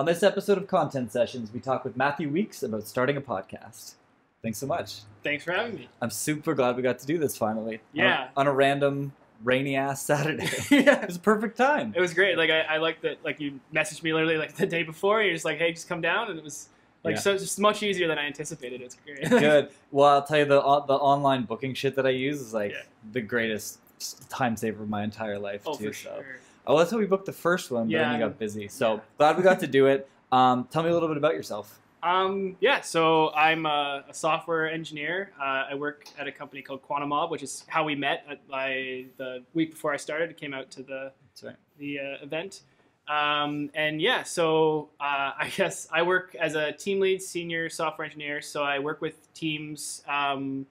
On this episode of Content Sessions, we talk with Matthew Weeks about starting a podcast. Thanks so much. Thanks for having me. I'm super glad we got to do this finally. Yeah. On a, on a random rainy ass Saturday. yeah. it was a perfect time. It was great. Like I, I like that. Like you messaged me literally like the day before. You're just like, hey, just come down, and it was like Yeah. so just much easier than I anticipated. It's great. Good. Well, I'll tell you the uh, the online booking shit that I use is like Yeah. the greatest time saver of my entire life oh, too. for so. sure. Oh, that's how we booked the first one, but then Yeah. we got busy. So Yeah. glad we got to do it. Um, tell me a little bit about yourself. Um, yeah, so I'm a, a software engineer. Uh, I work at a company called Quantum Mob, which is how we met. At my, the week before I started, came out to the right. the uh, event. Um, and yeah, so uh, I guess I work as a team lead, senior software engineer. So I work with teams um,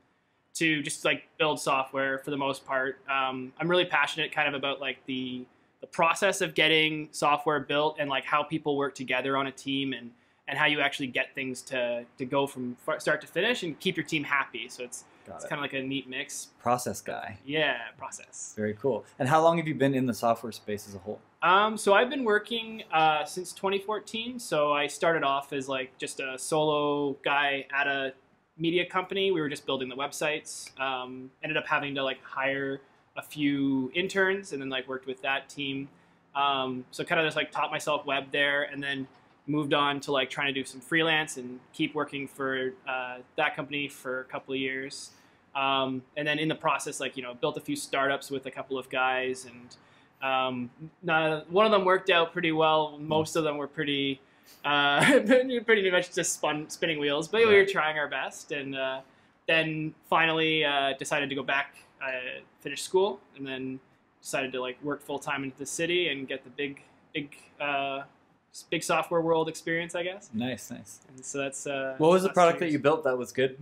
to just like build software for the most part. Um, I'm really passionate, kind of about like the process of getting software built and like how people work together on a team and and how you actually get things to to go from start to finish and keep your team happy. So it's Got it's it. kind of like a neat mix. Process guy. Yeah, process. Very cool. And how long have you been in the software space as a whole? Um, so I've been working uh, since 2014. So I started off as like just a solo guy at a media company. We were just building the websites. Um, ended up having to like hire a few interns and then like worked with that team. Um, so kind of just like taught myself web there and then moved on to like trying to do some freelance and keep working for uh, that company for a couple of years. Um, and then in the process, like you know, built a few startups with a couple of guys and um, not, one of them worked out pretty well. Most of them were pretty, uh, pretty much just spun, spinning wheels. But we were trying our best, and uh, then finally uh, decided to go back, uh, finished school, and then decided to like work full time into the city and get the big, big, uh, big software world experience, I guess. Nice, nice. And so that's uh, What was the product that you built that was good?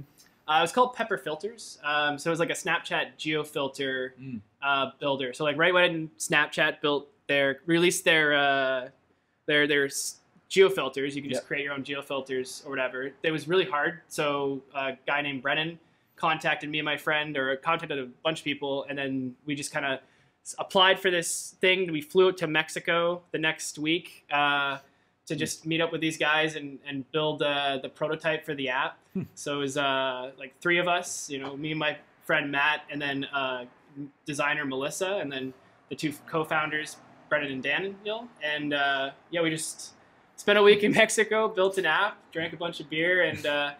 Uh, it was called Pepper Filters. Um, so it was like a Snapchat geofilter Mm. uh, builder. So like right when Snapchat built their released their uh, their their s- geofilters, you can just Yep. create your own geofilters or whatever. It was really hard. So a guy named Brennan contacted me and my friend, or contacted a bunch of people, and then we just kind of applied for this thing. We flew to Mexico the next week. Uh, to just meet up with these guys and, and build uh, the prototype for the app. So it was uh, like three of us, you know, me and my friend Matt, and then uh, designer Melissa, and then the two co-founders, Brennan and Daniel. And uh, yeah, we just spent a week in Mexico, built an app, drank a bunch of beer, and uh,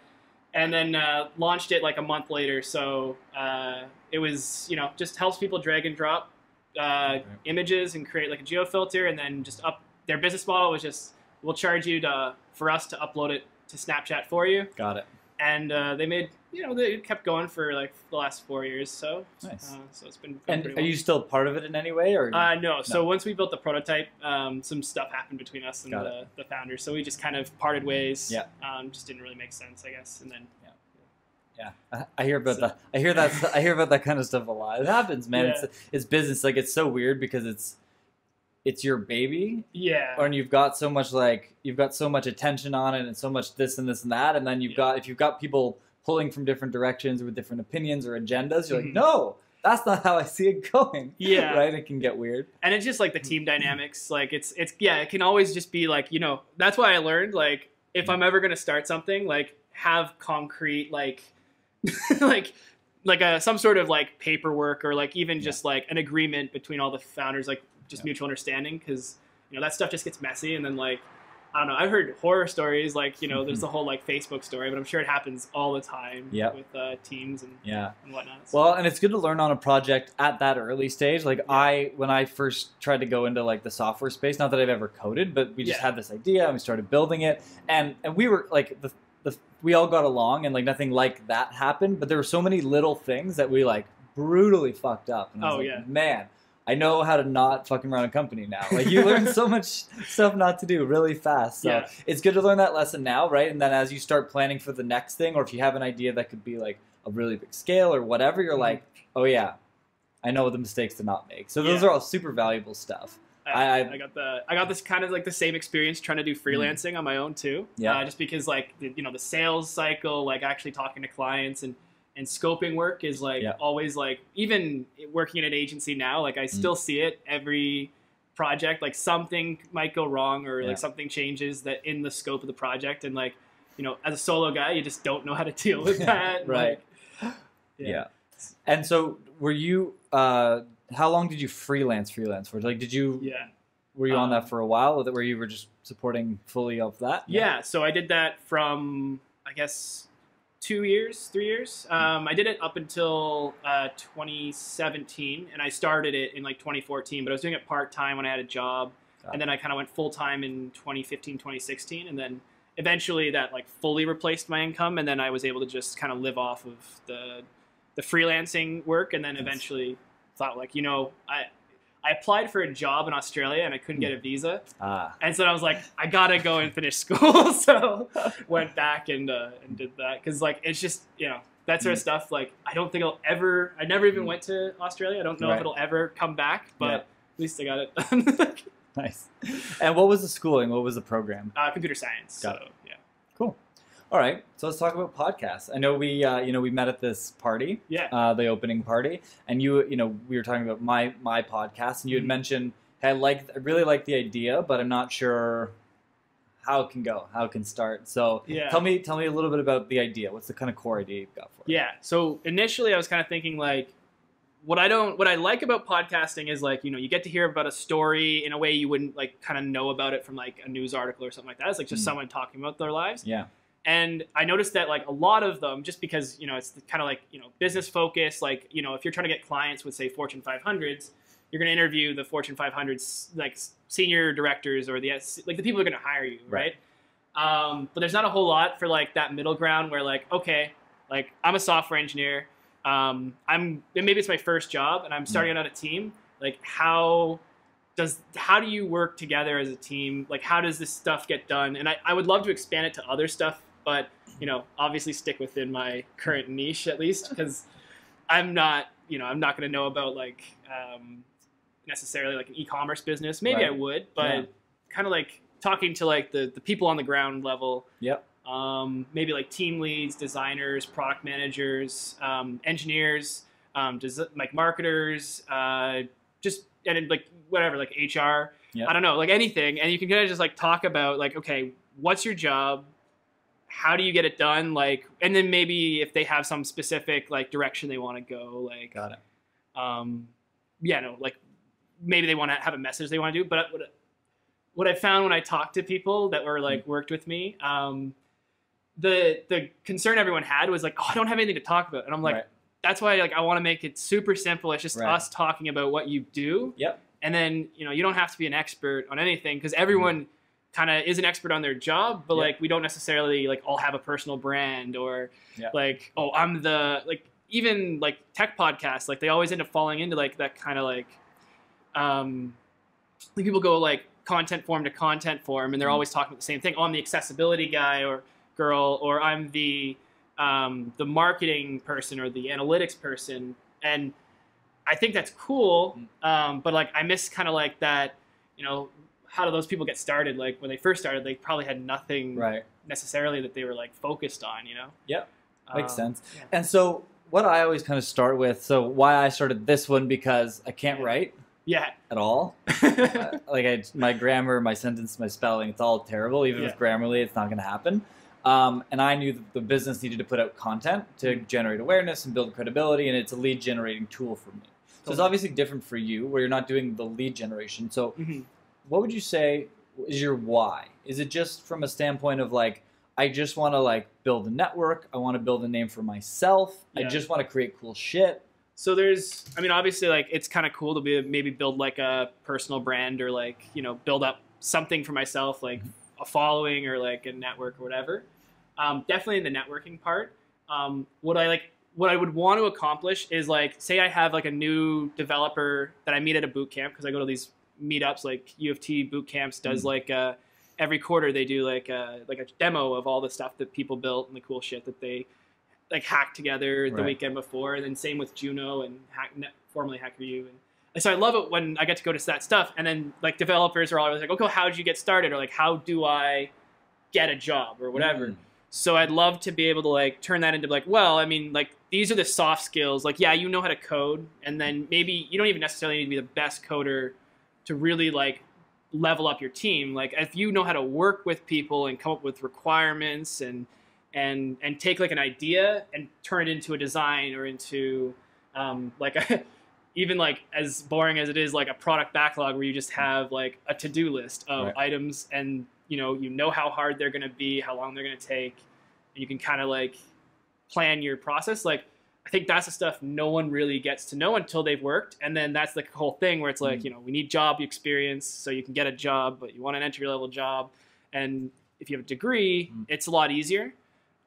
and then uh, launched it like a month later. So uh, it was, you know, just helps people drag and drop uh, images and create like a geo filter, and then just up. Their business model was just we'll charge you to for us to upload it to Snapchat for you, Got it. And uh, they made you know they kept going for like the last four years. So Nice. uh, so it's been. And are well. you still part of it in any way, or Uh, no. So once we built the prototype, um, some stuff happened between us and Got the, the founders. So we just kind of parted ways. Yeah. Um, just didn't really make sense, I guess. And then Yeah, I, I hear about So- that. I hear that. I hear about that kind of stuff a lot. It happens, man. Yeah. It's it's business. Like it's so weird because it's it's your baby, yeah. and you've got so much like you've got so much attention on it, and so much this and this and that, and then you've Yeah. got if you've got people pulling from different directions with different opinions or agendas, you're like, Mhm. no, that's not how I see it going. Yeah. right. It can get weird. and it's just like the team mm-hmm. dynamics like it's it's yeah it can always just be like you know that's why i learned like if mm-hmm. i'm ever going to start something like have concrete like like like a some sort of like paperwork or like even just like an agreement between all the founders like just Yeah. mutual understanding because you know that stuff just gets messy and then like I don't know. I've heard horror stories, like you know, there's the whole like Facebook story, but I'm sure it happens all the time Yep. with uh, teams and, Yeah. and whatnot. So- Well, and it's good to learn on a project at that early stage. Like I, when I first tried to go into like the software space, not that I've ever coded, but we just Yeah. had this idea and we started building it, and and we were like the the we all got along and like nothing like that happened, but there were so many little things that we like brutally fucked up. And I was Oh, like, yeah. man. I know how to not fucking run a company now. Like you learn so much stuff not to do really fast. So Yeah. it's good to learn that lesson now, right? And then as you start planning for the next thing, or if you have an idea that could be like a really big scale or whatever, you're Mhm. like, oh yeah, I know the mistakes to not make. So those Yeah. are all super valuable stuff. I, I- I- got the I got this kind of like the same experience trying to do freelancing on my own too. Yeah. Uh, just because like the, you know the sales cycle, like actually talking to clients and and scoping work is like Yeah. always like even working in an agency now, like I still see it every project, like something might go wrong or Yeah. like something changes that in the scope of the project, and like you know, as a solo guy, you just don't know how to deal with that. Right. Like, Yeah. And so, were you? Uh, how long did you freelance freelance for? Like, did you? Yeah. Were you on Um, that for a while? or Where you were just supporting fully of that? Yeah, so I did that from I guess two years, three years. Um, I did it up until uh, 2017, and I started it in like 2014. But I was doing it part time when I had a job, Got and then I kind of went full time in 2015, 2016, and then eventually that like fully replaced my income, and then I was able to just kind of live off of the the freelancing work, and then Nice. eventually thought like you know I. I applied for a job in Australia and I couldn't get a visa, Ah. and so I was like, I gotta go and finish school. so went back and uh, and did that because like it's just you know that sort of Mm. stuff. Like I don't think I'll ever. I never even Mm. went to Australia. I don't know Right. if it'll ever come back, but Yeah. at least I got it done. Nice. And what was the schooling? What was the program? uh, computer science. Got so yeah, Cool. All right. So let's talk about podcasts. I know we, uh, you know, we met at this party, yeah, uh, the opening party, and you, you know, we were talking about my my podcast, and you had Mhm. mentioned, hey, I like, I really like the idea, but I'm not sure how it can go, how it can start. So yeah. tell me, tell me a little bit about the idea. What's the kind of core idea you've got for it? Yeah. So initially, I was kind of thinking like, what I don't, what I like about podcasting is like, you know, you get to hear about a story in a way you wouldn't like kind of know about it from like a news article or something like that. It's like just Mm. someone talking about their lives. Yeah. And I noticed that like a lot of them, just because you know it's kind of like you know business focused. Like you know, if you're trying to get clients with say Fortune 500s, you're going to interview the Fortune 500s like senior directors or the like the people who are going to hire you, right? Um, but there's not a whole lot for like that middle ground where like okay, like I'm a software engineer, um, I'm and maybe it's my first job and I'm starting out on a team. Like how does how do you work together as a team? Like how does this stuff get done? And I, I would love to expand it to other stuff, but you know, obviously stick within my current niche at least because I'm not, you know, I'm not going to know about like um, necessarily like an e-commerce business. Maybe I would, but Yeah. kind of like talking to like the the people on the ground level. Yep. Um, maybe like team leads, designers, product managers, um, engineers, um, des- like marketers, uh, just and like whatever, like HR. Yep. I don't know, like anything, and you can kind of just like talk about like, okay, what's your job? How do you get it done? Like, and then maybe if they have some specific like direction they want to go, like, Got it. um, yeah, no, like maybe they want to have a message they want to do. But what, what I found when I talked to people that were like worked with me, um, the the concern everyone had was like, oh, I don't have anything to talk about, and I'm like, Right. that's why like I want to make it super simple. It's just Right. us talking about what you do, Yep. and then you know you don't have to be an expert on anything because everyone kind of is an expert on their job, but Yeah. like we don't necessarily like all have a personal brand or Yeah. like oh I'm the like even like tech podcasts like they always end up falling into like that kind of like um like people go like content form to content form and they're Mhm. always talking about the same thing oh I'm the accessibility guy or girl or I'm the um, the marketing person or the analytics person and I think that's cool um, but like I miss kind of like that you know how do those people get started like when they first started they probably had nothing Right. necessarily that they were like focused on you know Yep. Makes Um, sense. yeah. And so, what I always kind of start with, so why I started this one because I can't Yeah. write yeah at all. Uh, like I, my grammar, my sentence, my spelling, it's all terrible. Even Yeah. with Grammarly, it's not going to happen. Um, and I knew that the business needed to put out content to Mm. generate awareness and build credibility, and it's a lead generating tool for me. So it's obviously different for you, where you're not doing the lead generation. So, Mhm. What would you say is your why? Is it just from a standpoint of like, I just want to like build a network. I want to build a name for myself. I just want to create cool shit. So there's, I mean, obviously, like it's kind of cool to be maybe build like a personal brand or like you know build up something for myself, like a following or like a network or whatever. Um, definitely in the networking part. Um, what I like, what I would want to accomplish is like, say I have like a new developer that I meet at a boot camp because I go to these meetups like U of T boot camps does Mhm. like uh, every quarter they do like a, like a demo of all the stuff that people built and the cool shit that they like hacked together the weekend before, and then same with Juno and Hack, formerly HackerYou. And and so I love it when I get to go to that stuff, and then like developers are always like, okay, how did you get started, or like how do I get a job or whatever. Mm. So I'd love to be able to like turn that into like, well, I mean, like these are the soft skills. Like, yeah, you know how to code, and then maybe you don't even necessarily need to be the best coder to really like level up your team. Like if you know how to work with people and come up with requirements and and and take like an idea and turn it into a design or into um, like a, even like as boring as it is, like a product backlog where you just have like a to-do list of Right. items and you know you know how hard they're going to be, how long they're going to take, and you can kind of like plan your process. Like I think that's the stuff no one really gets to know until they've worked, and then that's the whole thing where it's like Mhm. you know we need job experience so you can get a job, but you want an entry level job, and if you have a degree, Mhm. it's a lot easier.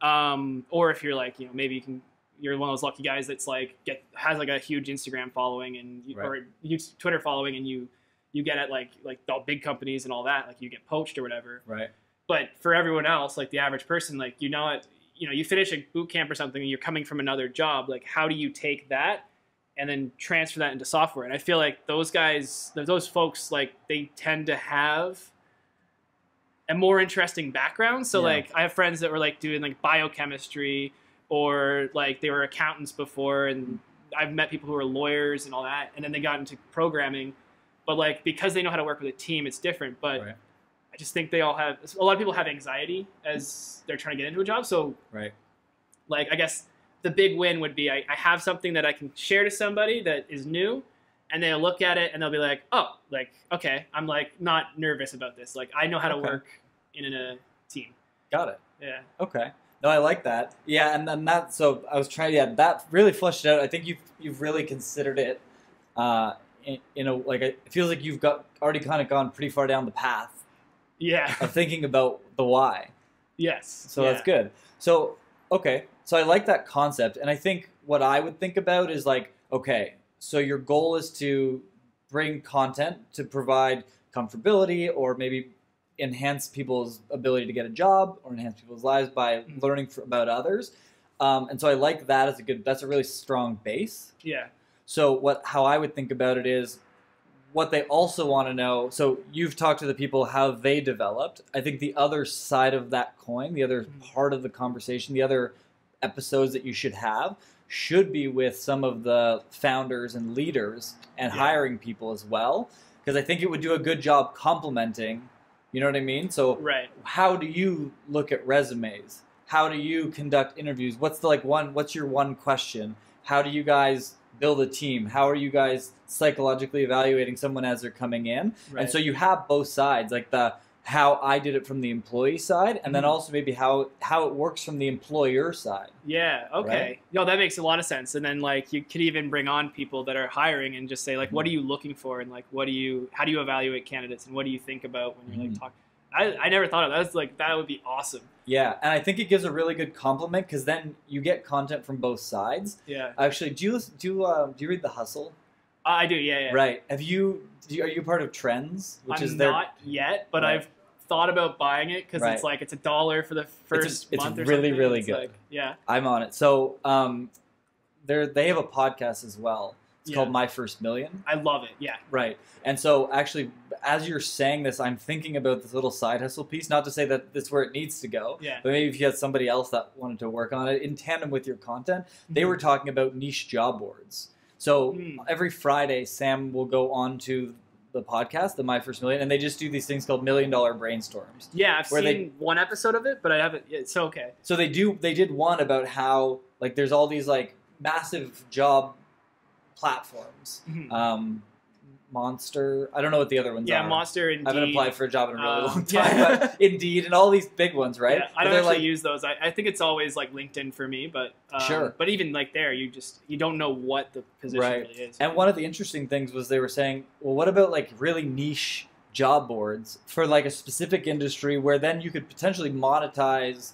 Um, or if you're like you know maybe you can you're one of those lucky guys that's like get has like a huge Instagram following and you, Right. or huge Twitter following and you you get at like like all big companies and all that like you get poached or whatever Right. but for everyone else like the average person like you know it you know you finish a boot camp or something and you're coming from another job like how do you take that and then transfer that into software and i feel like those guys those folks like they tend to have a more interesting background so Yeah. like i have friends that were like doing like biochemistry or like they were accountants before and i've met people who are lawyers and all that and then they got into programming but like because they know how to work with a team it's different but Right. I just think they all have a lot of people have anxiety as they're trying to get into a job. So Right. like I guess the big win would be I, I have something that I can share to somebody that is new and they'll look at it and they'll be like, Oh, like, okay, I'm like not nervous about this. Like I know how to Okay. work in a team. Got it. Yeah. Okay. No, I like that. Yeah, and then that. So I was trying. To, yeah, that really fleshed it out. I think you've you've really considered it. Uh, in, in a like it feels like you've got already kind of gone pretty far down the path Yeah. of thinking about the why. yes. So yeah. that's good. So okay, so I like that concept, and I think what I would think about is like, okay, so your goal is to bring content to provide comfortability, or maybe enhance people's ability to get a job, or enhance people's lives by Mhm. learning fr about others. Um, and so I like that as a good. That's a really strong base. Yeah. So what how I would think about it is what they also want to know. So you've talked to the people how they developed. I think the other side of that coin, the other Mhm. part of the conversation, the other episodes that you should have should be with some of the founders and leaders and Yeah. hiring people as well because I think it would do a good job complementing, you know what I mean? So Right. how do you look at resumes how do you conduct interviews what's the like one what's your one question how do you guys build a team how are you guys psychologically evaluating someone as they're coming in Right. and so you have both sides like the how i did it from the employee side and then Mhm. also maybe how how it works from the employer side Yeah. Okay. No, that makes a lot of sense. And then like you could even bring on people that are hiring and just say like, what are you looking for, and like, what do you, how do you evaluate candidates, and what do you think about when you're like talking. I, I never thought of that. That's like that would be awesome. Yeah and i think it gives a really good compliment because then you get content from both sides Yeah. actually do you do uh, do you read the hustle Uh, I do. Yeah. Yeah. right have you, you are you part of trends which I'm is their not yet, but Right. I've thought about buying it because Right. it's like it's a dollar for the first it's month or really, something. really It's good. like- yeah. I'm on it. So um, they they have a podcast as well. It's Yeah. called My First Million. I love it. Yeah. Right. And so actually, as you're saying this, I'm thinking about this little side hustle piece. Not to say that that's where it needs to go, Yeah. but maybe if you had somebody else that wanted to work on it in tandem with your content, they were talking about niche job boards. So Mm. every Friday, Sam will go on to the podcast, the My First Million, and they just do these things called million dollar brainstorms. Yeah. I've seen they- one episode of it, but I haven't. It's so okay. So they do. They did one about how like there's all these like massive job platforms. Mhm. Um, Monster. I don't know what the other ones yeah. are. Monster. Indeed. I haven't applied for a job in a really Um, long time. yeah. But Indeed and all these big ones, right? Yeah, I don't actually like, use those. I, I think it's always like LinkedIn for me, but um, Sure. But even like there, you just you don't know what the position Right. really is. And one of the interesting things was they were saying, well, what about like really niche job boards for like a specific industry where then you could potentially monetize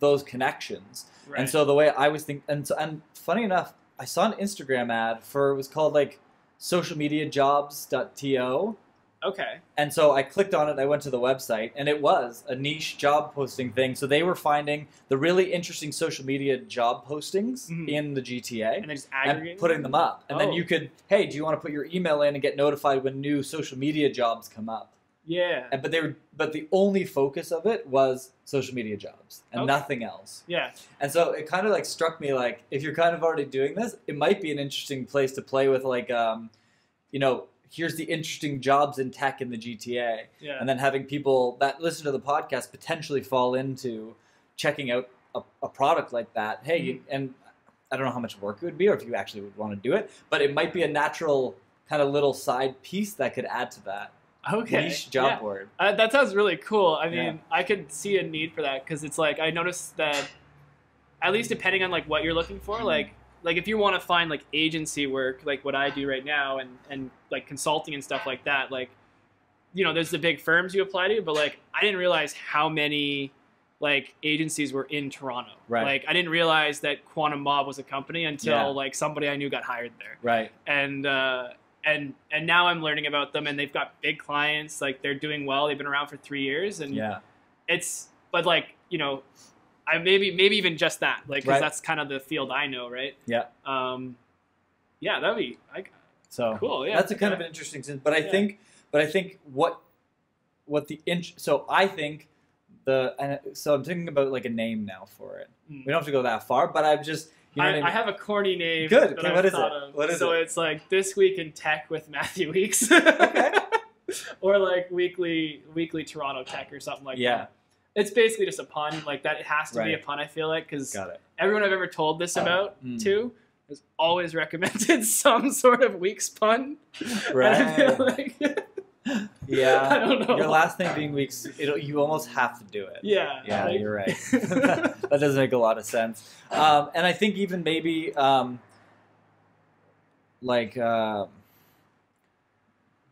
those connections. right. And so the way I was thinking, and so, and funny enough, I saw an Instagram ad for it was called like socialmediajobs.to. okay, And so I clicked on it I went to the website and it was a niche job posting thing. So they were finding the really interesting social media job postings Mhm. in the GTA and then just and putting them up. And then Oh. you could, hey, do you want to put your email in and get notified when new social media jobs come up? Yeah, And, but they were, but the only focus of it was social media jobs and Okay. nothing else. yeah, And so it kind of like struck me like if you're kind of already doing this, it might be an interesting place to play with like um, you know, here's the interesting jobs in tech in the GTA, Yeah. and then having people that listen to the podcast potentially fall into checking out a, a product like that. Hey, Mm-hmm. and I don't know how much work it would be, or if you actually would want to do it, but it might be a natural kind of little side piece that could add to that okay. niche job Yeah. board. Uh, that sounds really cool. I mean, Yeah. I could see a need for that because it's like I noticed that, at least depending on like what you're looking for, Mm-hmm. like like if you want to find like agency work, like what I do right now, and and like consulting and stuff like that, like you know, there's the big firms you apply to, but like I didn't realize how many like agencies were in Toronto. Right. Like I didn't realize that Quantum Mob was a company until Yeah. like somebody I knew got hired there Right. and uh, and and now I'm learning about them, and they've got big clients. Like they're doing well. They've been around for three years, and Yeah. it's but like you know, I maybe maybe even just that, like because Right. that's kind of the field I know, right? Yeah. Um, yeah, that'd be I, So cool. Yeah, that's a kind okay. of an interesting sense. But I Yeah. think, but I think what, what the int- so I think the and so I'm thinking about like a name now for it. Mm. We don't have to go that far, but I'm just you know I, I mean. I have a corny name. Good. that Okay, what is it? Of. What is so it? it's like this week in tech with Matthew Weeks. Okay. or like weekly weekly Toronto Tech or something like Yeah. that. It's basically just a pun. Like that. It has to be a pun. I feel like because everyone I've ever told this about Mm. to has always recommended some sort of week's pun. And I feel like, Yeah. I don't know. Your last name being weeks, it'll, you almost have to do it. yeah. Yeah, like- you're right. that doesn't make a lot of sense. Um, and I think even maybe um, like um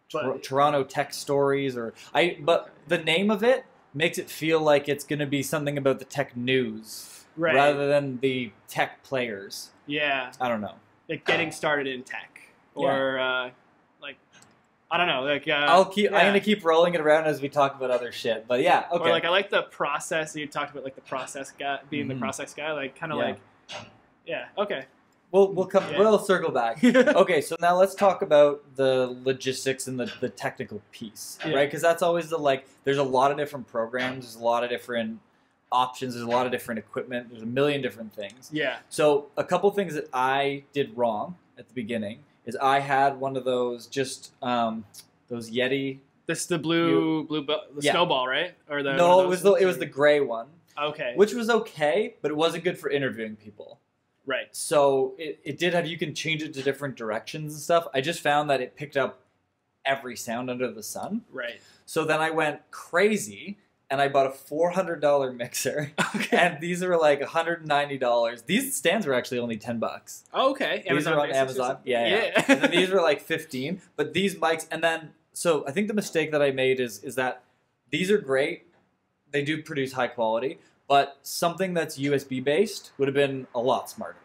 Tor- But- Toronto Tech Stories, or I. But the name of it makes it feel like it's going to be something about the tech news right. rather than the tech players. yeah. I don't know. Like getting started in tech or uh, like I don't know. Like uh, I'll keep. yeah. I'm going to keep rolling it around as we talk about other shit. But yeah, okay. Or like I like the process. You talked about like the process guy being Mhm. the process guy. Like kind of Yeah. like yeah. Okay. we'll we'll come. Yeah. We'll circle back. okay, so now let's talk about the logistics and the, the technical piece, right? Because that's always the like. There's a lot of different programs. There's a lot of different options. There's a lot of different equipment. There's a million different things. yeah. So a couple things that I did wrong at the beginning is I had one of those just um, those Yeti. This the blue blue bu- the Yeah. snowball right or the no, it was the it was the gray one, okay which was okay, but it wasn't good for interviewing people. right So it, it did have you can change it to different directions and stuff. I just found that it picked up every sound under the sun. right So then I went crazy and I bought a four hundred dollar mixer. okay And these were like one hundred and ninety dollars. These stands were actually only ten bucks. okay These are on Amazon. Yeah, yeah. yeah. these were like fifteen. But these mics, and then so I think the mistake that I made is is that these are great. They do produce high quality, but something that's USB based would have been a lot smarter.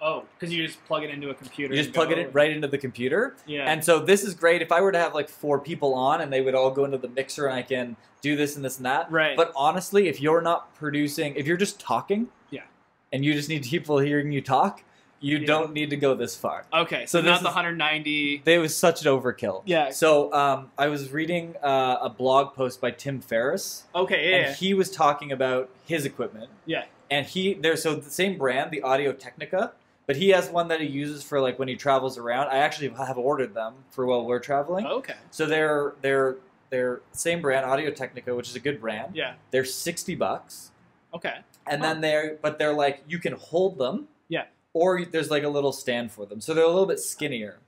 Oh because you just plug it into a computer You just plug it in right into the computer, yeah and so this is great. If I were to have like four people on and they would all go into the mixer and I can do this and this and that. right But honestly, if you're not producing, if you're just talking, Yeah. and you just need people hearing you talk, you Yeah. don't need to go this far. okay so, so not the 190 They was such an overkill. yeah So um, I was reading uh, a blog post by Tim Ferriss, okay yeah, and yeah. he was talking about his equipment. Yeah. And he there's so the same brand, the Audio Technica, but he has one that he uses for like when he travels around. I actually have ordered them for while we're traveling. okay So they're they're they're same brand, Audio Technica, which is a good brand. yeah They're sixty bucks, okay and then they're but they're like you can hold them. Yeah. Or there's like a little stand for them, so they're a little bit skinnier.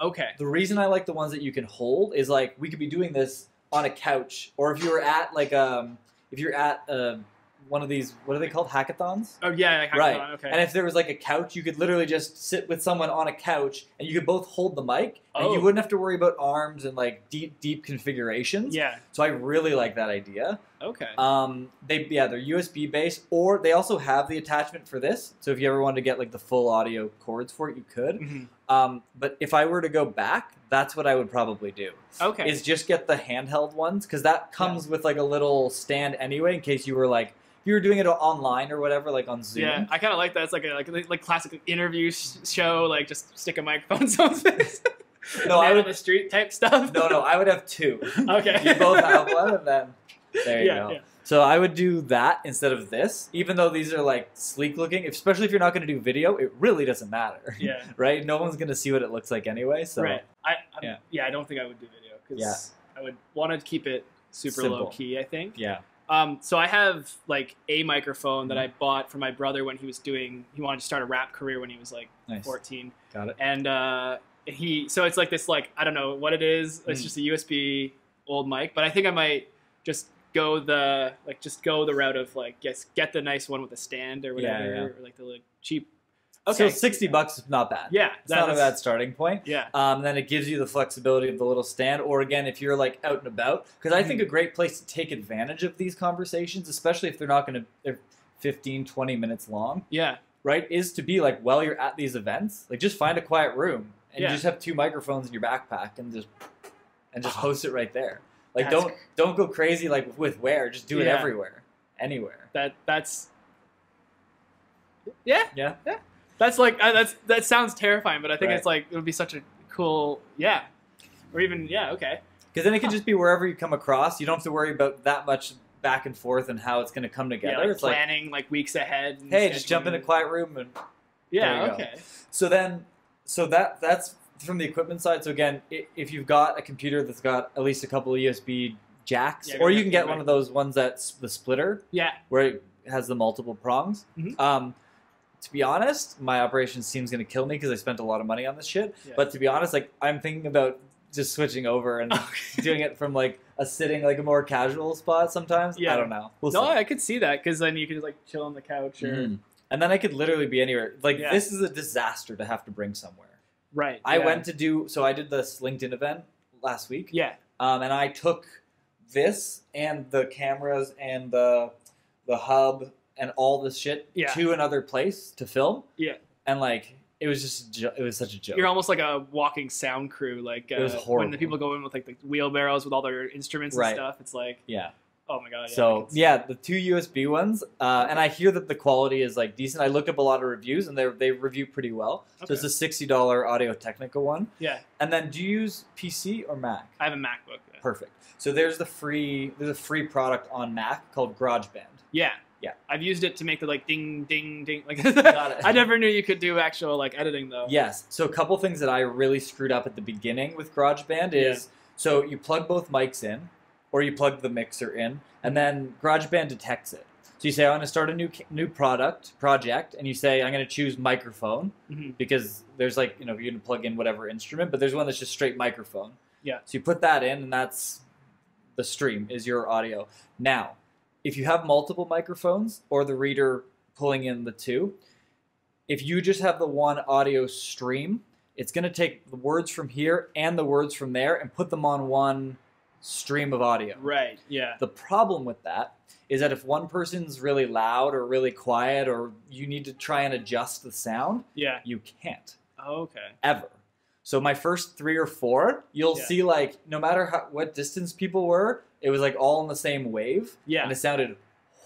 okay The reason I like the ones that you can hold is like we could be doing this on a couch, or if you were at like um if you're at uh, one of these what are they called hackathons? oh yeah like, Right. okay And if there was like a couch, you could literally just sit with someone on a couch, and you could both hold the mic, and you Oh. wouldn't have to worry about arms and like deep deep configurations. yeah So I really like that idea. okay Um, they yeah they're USB based, or they also have the attachment for this. So if you ever wanted to get like the full audio cords for it, you could. Mhm. Um, but if I were to go back, that's what I would probably do. okay Is just get the handheld ones because that comes with like a little stand anyway in case you were like if you were doing it online or whatever, like on Zoom. Yeah, I kind of like that. It's like a like like classic interview sh- show, like just stick a microphone someone's face. No, I would- the street type stuff. No, no, I would have two. okay. you both have one, and then there you yeah, go. yeah. So I would do that instead of this, even though these are like sleek looking. Especially if you're not going to do video, it really doesn't matter. Yeah. right? No one's going to see what it looks like anyway. So right. I, I yeah. yeah. I don't think I would do video because Yeah. I would want to keep it super Simple. low key. I think. yeah, Um, so I have like a microphone that I Mm-hmm. bought for my brother when he was doing. He wanted to start a rap career when he was like nice. 14, Got it. and uh, he. So it's like this like I don't know what it is. It's Mm. just a USB old mic, but I think I might just go the like just go the route of like guess get the nice one with a stand or Yeah, whatever, yeah. or like the like cheap. So sixty bucks is not bad. Yeah, it's not a bad starting point. Yeah, Um, then it gives you the flexibility of the little stand, or again, if you're like out and about, because I think a great place to take advantage of these conversations, especially if they're not going to they're 15, 20 minutes long, yeah, right, is to be like while you're at these events, like just find a quiet room and Yeah. just have two microphones in your backpack and just and just host it right there. Like That's don't don't go crazy like with where, just do it Yeah. everywhere, anywhere. that that's. Yeah yeah, Yeah. That's like uh, that's that sounds terrifying, but I think Right. it's like it would be such a cool yeah, or even yeah okay Because then it can Huh. just be wherever you come across. You don't have to worry about that much back and forth and how it's going to come together. yeah like it's planning like, weeks ahead. And hey, just jump in a quiet room and Yeah you go. okay So then, so that that's from the equipment side. So again, if you've got a computer that's got at least a couple of USB jacks, Yeah, or you can get right. one of those ones that's the splitter yeah where it has the multiple prongs. Mhm. Um, to be honest, my operations team's gonna kill me because I spent a lot of money on this shit. Yeah. But to be honest, like I'm thinking about just switching over and doing it from like a sitting, like a more casual spot sometimes. Yeah. I don't know. We'll no see. I could see that because then you could like chill on the couch or Mhm. And then I could literally be anywhere. Like Yeah. this is a disaster to have to bring somewhere. right I yeah. went to do so. I did this LinkedIn event last week, yeah um, and I took this and the cameras and the the hub and all this shit Yeah. to another place to film. Yeah. and like it was just jo- it was such a joke. you're almost like a walking sound crew like uh, It was when horrible. the people go in with like the wheelbarrows with all their instruments Right. and stuff it's like yeah. oh my god yeah, So yeah, the two USB ones, uh, and I hear that the quality is like decent. I looked up a lot of reviews, and they they review pretty well. Okay. So it's a sixty dollar Audio Technica one. yeah And then, do you use PC or Mac? I have a MacBook yeah. Perfect. So there's the free there's a free product on Mac called GarageBand. yeah Yeah. I've used it to make the like ding ding ding like Got it. I never knew you could do actual like editing though Yes. So a couple things that I really screwed up at the beginning with GarageBand is so you plug both mics in, or you plug the mixer in, and then GarageBand detects it. So you say, I'm going to start a new new product project, and you say, I'm going to choose microphone Mhm. because there's like you know you can plug in whatever instrument, but there's one that's just straight microphone. Yeah. So you put that in, and that's the stream is your audio. Now, if you have multiple microphones or the reader pulling in the two, if you just have the one audio stream, it's going to take the words from here and the words from there and put them on one stream of audio. right yeah The problem with that is that if one person's really loud or really quiet or you need to try and adjust the sound, yeah you can't oh, okay ever. So my first 3 or 4, you'll Yeah. see like no matter how, what distance people were, it was like all in the same wave yeah and it sounded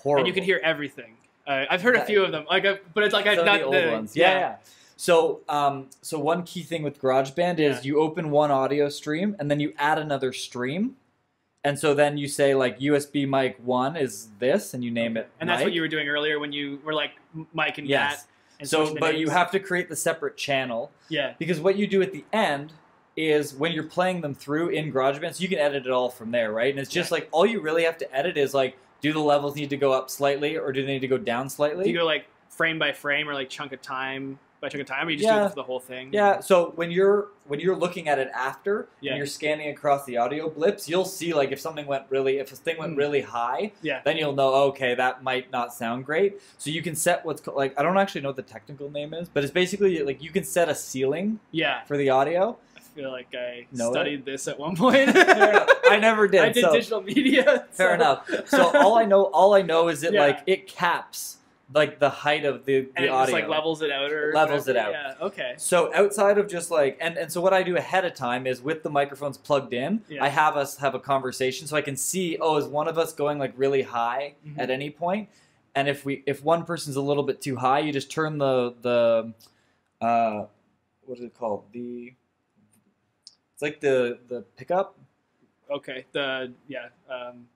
horrible. and you could hear everything uh, I've heard a few of them like I, but it's like I've not the old ones. Yeah, yeah. So, um, so one key thing with GarageBand is Yeah. you open one audio stream and then you add another stream, and so then you say like USB mic one is this, and you name it. and that's what you were doing earlier when you were like Mike and Yes. And So, but you have to create the separate channel. Yeah. Because what you do at the end is when you're playing them through in GarageBand, so you can edit it all from there, right? And it's just like all you really have to edit is like, do the levels need to go up slightly or do they need to go down slightly? do you go like frame by frame or like chunk of time by of time or you just do Yeah. it for the whole thing Yeah, so when you're when you're looking at it after, Yeah. and you're scanning across the audio blips, you'll see like if something went really if a thing went Mm. really high, yeah then you'll know okay that might not sound great. So you can set what's like I don't actually know what the technical name is, but it's basically like you can set a ceiling yeah for the audio. I feel like I Know it? studied this at one point I never did. I did so digital media fair so- enough. So all I know all I know is that Yeah. like it caps like the height of the, the and it audio. just like levels it out or Levels it out. yeah okay So outside of just like and, and so what I do ahead of time is with the microphones plugged in, Yeah. I have us have a conversation so I can see oh is one of us going like really high Mhm. at any point, and if we if one person's a little bit too high, you just turn the the uh what is it called the it's like the the pickup okay the yeah um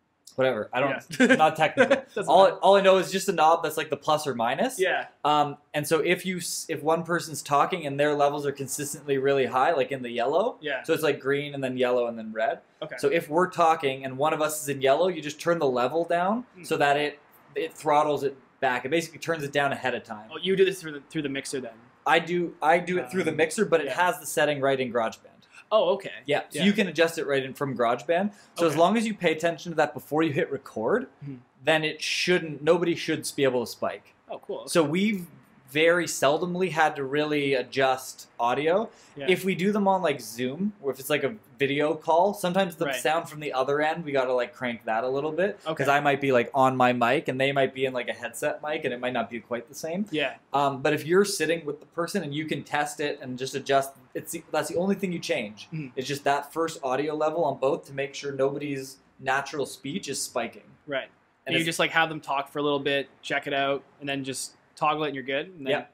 whatever. I don't. Yeah. Not technical. All matter. all I know is just a knob that's like the plus or minus. yeah. Um, and so if you if one person's talking and their levels are consistently really high, like in the yellow, Yeah. so it's like green and then yellow and then red. Okay. So if we're talking and one of us is in yellow, you just turn the level down Hmm. so that it it throttles it back. It basically turns it down ahead of time. oh, you do this through the through the mixer then. I do I do it through the Um, mixer, but it has the setting right in GarageBand. Oh, okay. Yeah, so Yeah. you can adjust it right in from GarageBand. So as long as you pay attention to that before you hit record, Mhm. then it shouldn't. Nobody should be able to spike. Oh, cool. So we've very seldomly had to really adjust audio. Yeah. If we do them on like Zoom, or if it's like a video call, sometimes the Right. sound from the other end we got to like crank that a little bit because Okay. I might be like on my mic and they might be in like a headset mic and it might not be quite the same. yeah. Um, but if you're sitting with the person and you can test it and just adjust, it's the, that's the only thing you change. Mhm. It's just that first audio level on both to make sure nobody's natural speech is spiking. Right. And And you just like have them talk for a little bit, check it out, and then just toggle it, and you're good. And then, Yeah.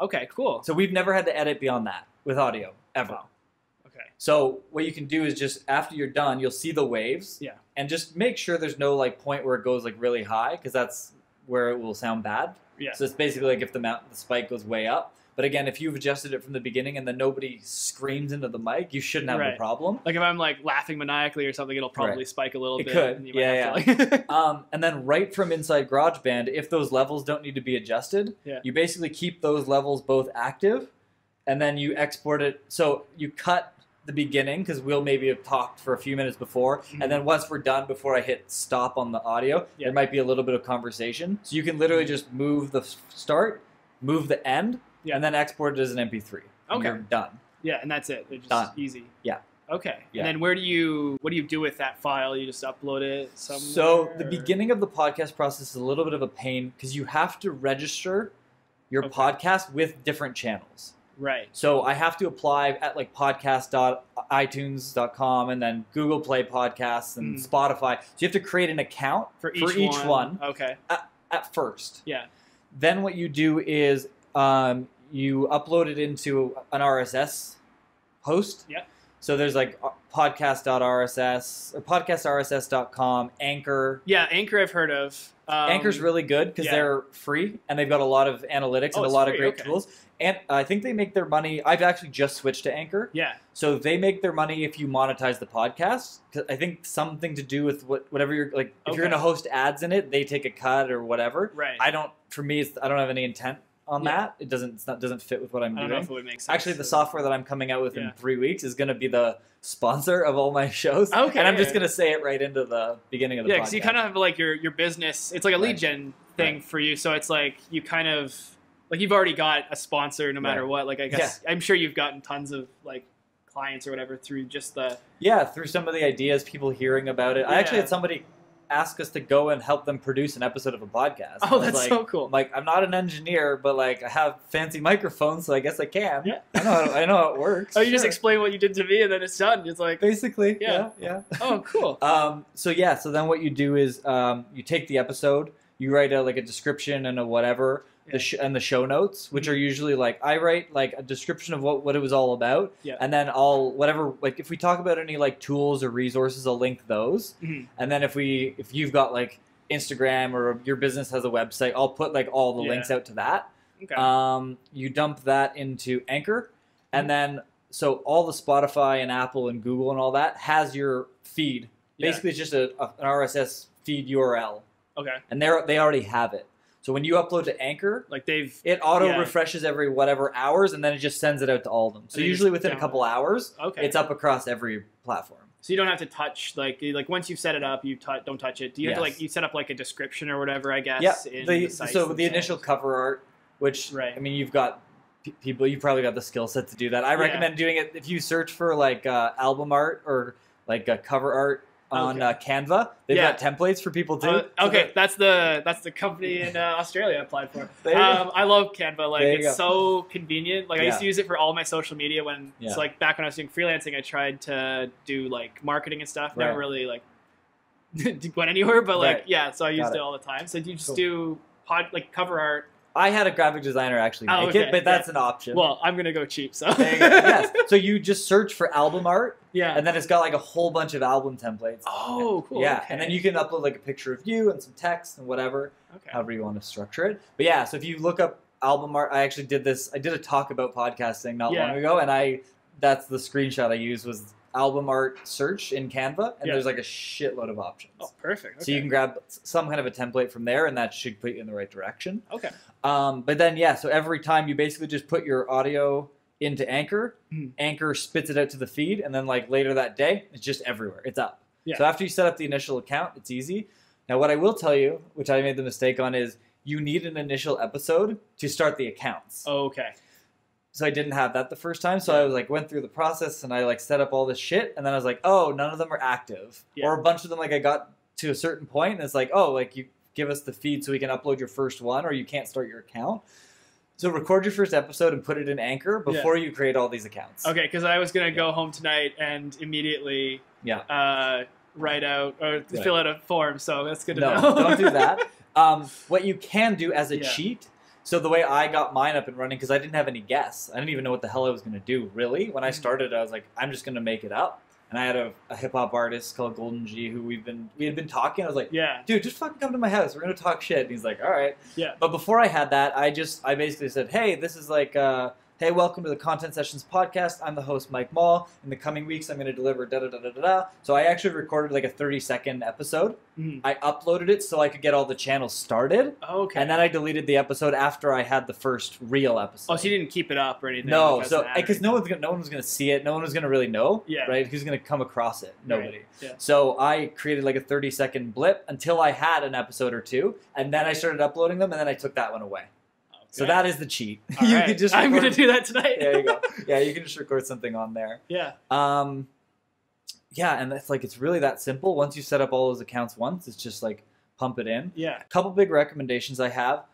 Okay. Cool. so we've never had to edit beyond that with audio ever. Wow. Okay. So what you can do is just after you're done, you'll see the waves. Yeah. And just make sure there's no like point where it goes like really high because that's where it will sound bad. Yeah. So it's basically like if the mount the spike goes way up. But again, if you've adjusted it from the beginning and then nobody screams into the mic, you shouldn't have Right. a problem. Like if I'm like laughing maniacally or something, it'll probably Right. spike a little It bit. could. and you might Yeah, to, like- Um, and then right from inside GarageBand, if those levels don't need to be adjusted, Yeah. you basically keep those levels both active, and then you export it. So you cut the beginning because we'll maybe have talked for a few minutes before, Mhm. and then once we're done, before I hit stop on the audio, Yeah. there might be a little bit of conversation. So you can literally just move the start, move the end, Yeah. and then export it as an MP3. and Okay. you're done. yeah, and that's it. They're just Done. easy. Yeah. Okay. Yeah. And then where do you what do you do with that file? You just upload it somewhere. So the beginning of the podcast process is a little bit of a pain because you have to register your Okay. podcast with different channels. Right. So I have to apply at like podcast.itunes.com and then Google Play Podcasts and Mm. Spotify. So you have to create an account For each, one. Okay. at first. Yeah. Then what you do is um, you upload it into an RSS host. Yeah. So there's like podcast.rss or podcastrss.com, Anchor. Yeah, Anchor I've heard of. Um, Anchor's really good because yeah. they're free and they've got a lot of analytics Oh, and a lot of great okay. tools. And I think they make their money. I've actually just switched to Anchor, Yeah. so they make their money if you monetize the podcast. I think something to do with what whatever you're like. If you're going to host ads in it, they take a cut or whatever. Right. I don't. For me, it's, I don't have any intent on Yeah. that. It doesn't. It's not, doesn't fit with what I'm I don't know doing. if it would make sense. Actually, the software that I'm coming out with Yeah. in three weeks is going to be the sponsor of all my shows. Okay, and I'm just going to say it right into the beginning of the Yeah, because you kind of have like your your business. It's like a lead Right. gen thing Right. for you. So it's like you kind of like you've already got a sponsor no matter Right. what. Like I guess I'm sure you've gotten tons of like clients or whatever through just the Yeah, through some of the ideas, people hearing about it. I actually had somebody ask us to go and help them produce an episode of a podcast. Oh, that's like, so cool. Like, I'm not an engineer, but like, I have fancy microphones, so I guess I can. Yeah. I know. How, I know how it works. Oh, you just explain what you did to me, and then it's done. It's like, basically. Yeah. Yeah, yeah. oh, cool. Um, so yeah, so then what you do is um, you take the episode, you write a, like a description and a whatever. The sh- and the show notes, which Mhm. are usually like I write like a description of what, what it was all about, Yeah. and then I'll whatever like if we talk about any like tools or resources, I'll link those, Mhm. and then if we if you've got like Instagram or your business has a website, I'll put like all the Yeah. links out to that. Okay. Um, you dump that into Anchor, and Mhm. then so all the Spotify and Apple and Google and all that has your feed. Yeah. Basically, it's just a, a- an RSS feed URL, okay. and they they already have it. So when you upload to Anchor, Like they've. it auto Yeah. refreshes every whatever hours, and then it just sends it out to all of them. So usually within a couple hours, Okay. it's up across every platform. so you don't have to touch like like once you've set it up, you tou- don't touch it. Do you have to like you set up like a description or whatever? I guess. Yeah. In The, the so the initial cover art, which Right. I mean, you've got people. You probably got the skill set to do that. I Yeah. recommend doing it if you search for like uh, album art or like uh, cover art on Okay. uh, Canva. They've Yeah. got templates for people too. Uh, okay, that- that's the that's the company in uh, Australia I applied for. Go. Um, I love Canva. Like it's so convenient. Like I used to use it for all my social media when Yeah. so like back when I was doing freelancing, I tried to do like marketing and stuff. Never Right. really like went anywhere, but like Right. yeah, so I used it. it. all the time. So you just Cool. do pod like cover art I had a graphic designer actually Oh, make okay, it, but that's an option. Well, I'm gonna go cheap, so you yes. So you just search for album art, yeah. and then it's got like a whole bunch of album templates. oh, cool. Yeah, okay. and then you can upload like a picture of you and some text and whatever, Okay. however you want to structure it. But yeah, so if you look up album art, I actually did this. I did a talk about podcasting not Yeah. long ago, and I that's the screenshot I used was album art search in Canva, and Yeah. there's like a shitload of options. Oh, perfect. So you can grab some kind of a template from there, and that should put you in the right direction. Okay. Um, but then, yeah, so every time you basically just put your audio into Anchor, Mhm. Anchor spits it out to the feed, and then like later that day, it's just everywhere. It's up. Yeah. So after you set up the initial account, it's easy. Now, what I will tell you, which I made the mistake on, is you need an initial episode to start the accounts. Okay. So I didn't have that the first time. So I was like went through the process and I like set up all this shit, and then I was like, oh, none of them are active, Yeah. or a bunch of them like I got to a certain point, and it's like, oh, like you give us the feed so we can upload your first one, or you can't start your account. So record your first episode and put it in Anchor Yeah. before you create all these accounts. Okay, because I was gonna go home tonight and immediately Yeah. uh, write out or Right. fill out a form. So that's good to No, know. don't do that. Um, what you can do as a Yeah. cheat. So the way I got mine up and running, because I didn't have any guests, I didn't even know what the hell I was going to do. Really, when I Mhm. started, I was like, I'm just going to make it up. And I had a, a hip hop artist called Golden G who we've been we had been talking. I was like, yeah. dude, just fucking come to my house. We're gonna talk shit. And he's like, all right. Yeah. But before I had that, I just I basically said, hey, this is like, uh, hey, welcome to the Content Sessions podcast. I'm the host, Mike Moll. In the coming weeks, I'm gonna deliver da da da da da. So I actually recorded like a 30 second episode. Mhm. I uploaded it so I could get all the channels started, Okay. and then I deleted the episode after I had the first real episode. oh, so you didn't keep it up or anything? No, so because no one's gonna, no one was gonna see it, no one was gonna really know, Yeah. right? Who's gonna come across it? Nobody. yeah. So I created like a thirty second blip until I had an episode or two, and then I started uploading them, and then I took that one away. So Okay. that is the cheat. All you right. could just I'm gonna do that tonight. There you go. Yeah, you can just record something on there. yeah. Um, yeah, and it's like it's really that simple. Once you set up all those accounts once, it's just like pump it in. Yeah. couple big recommendations I have: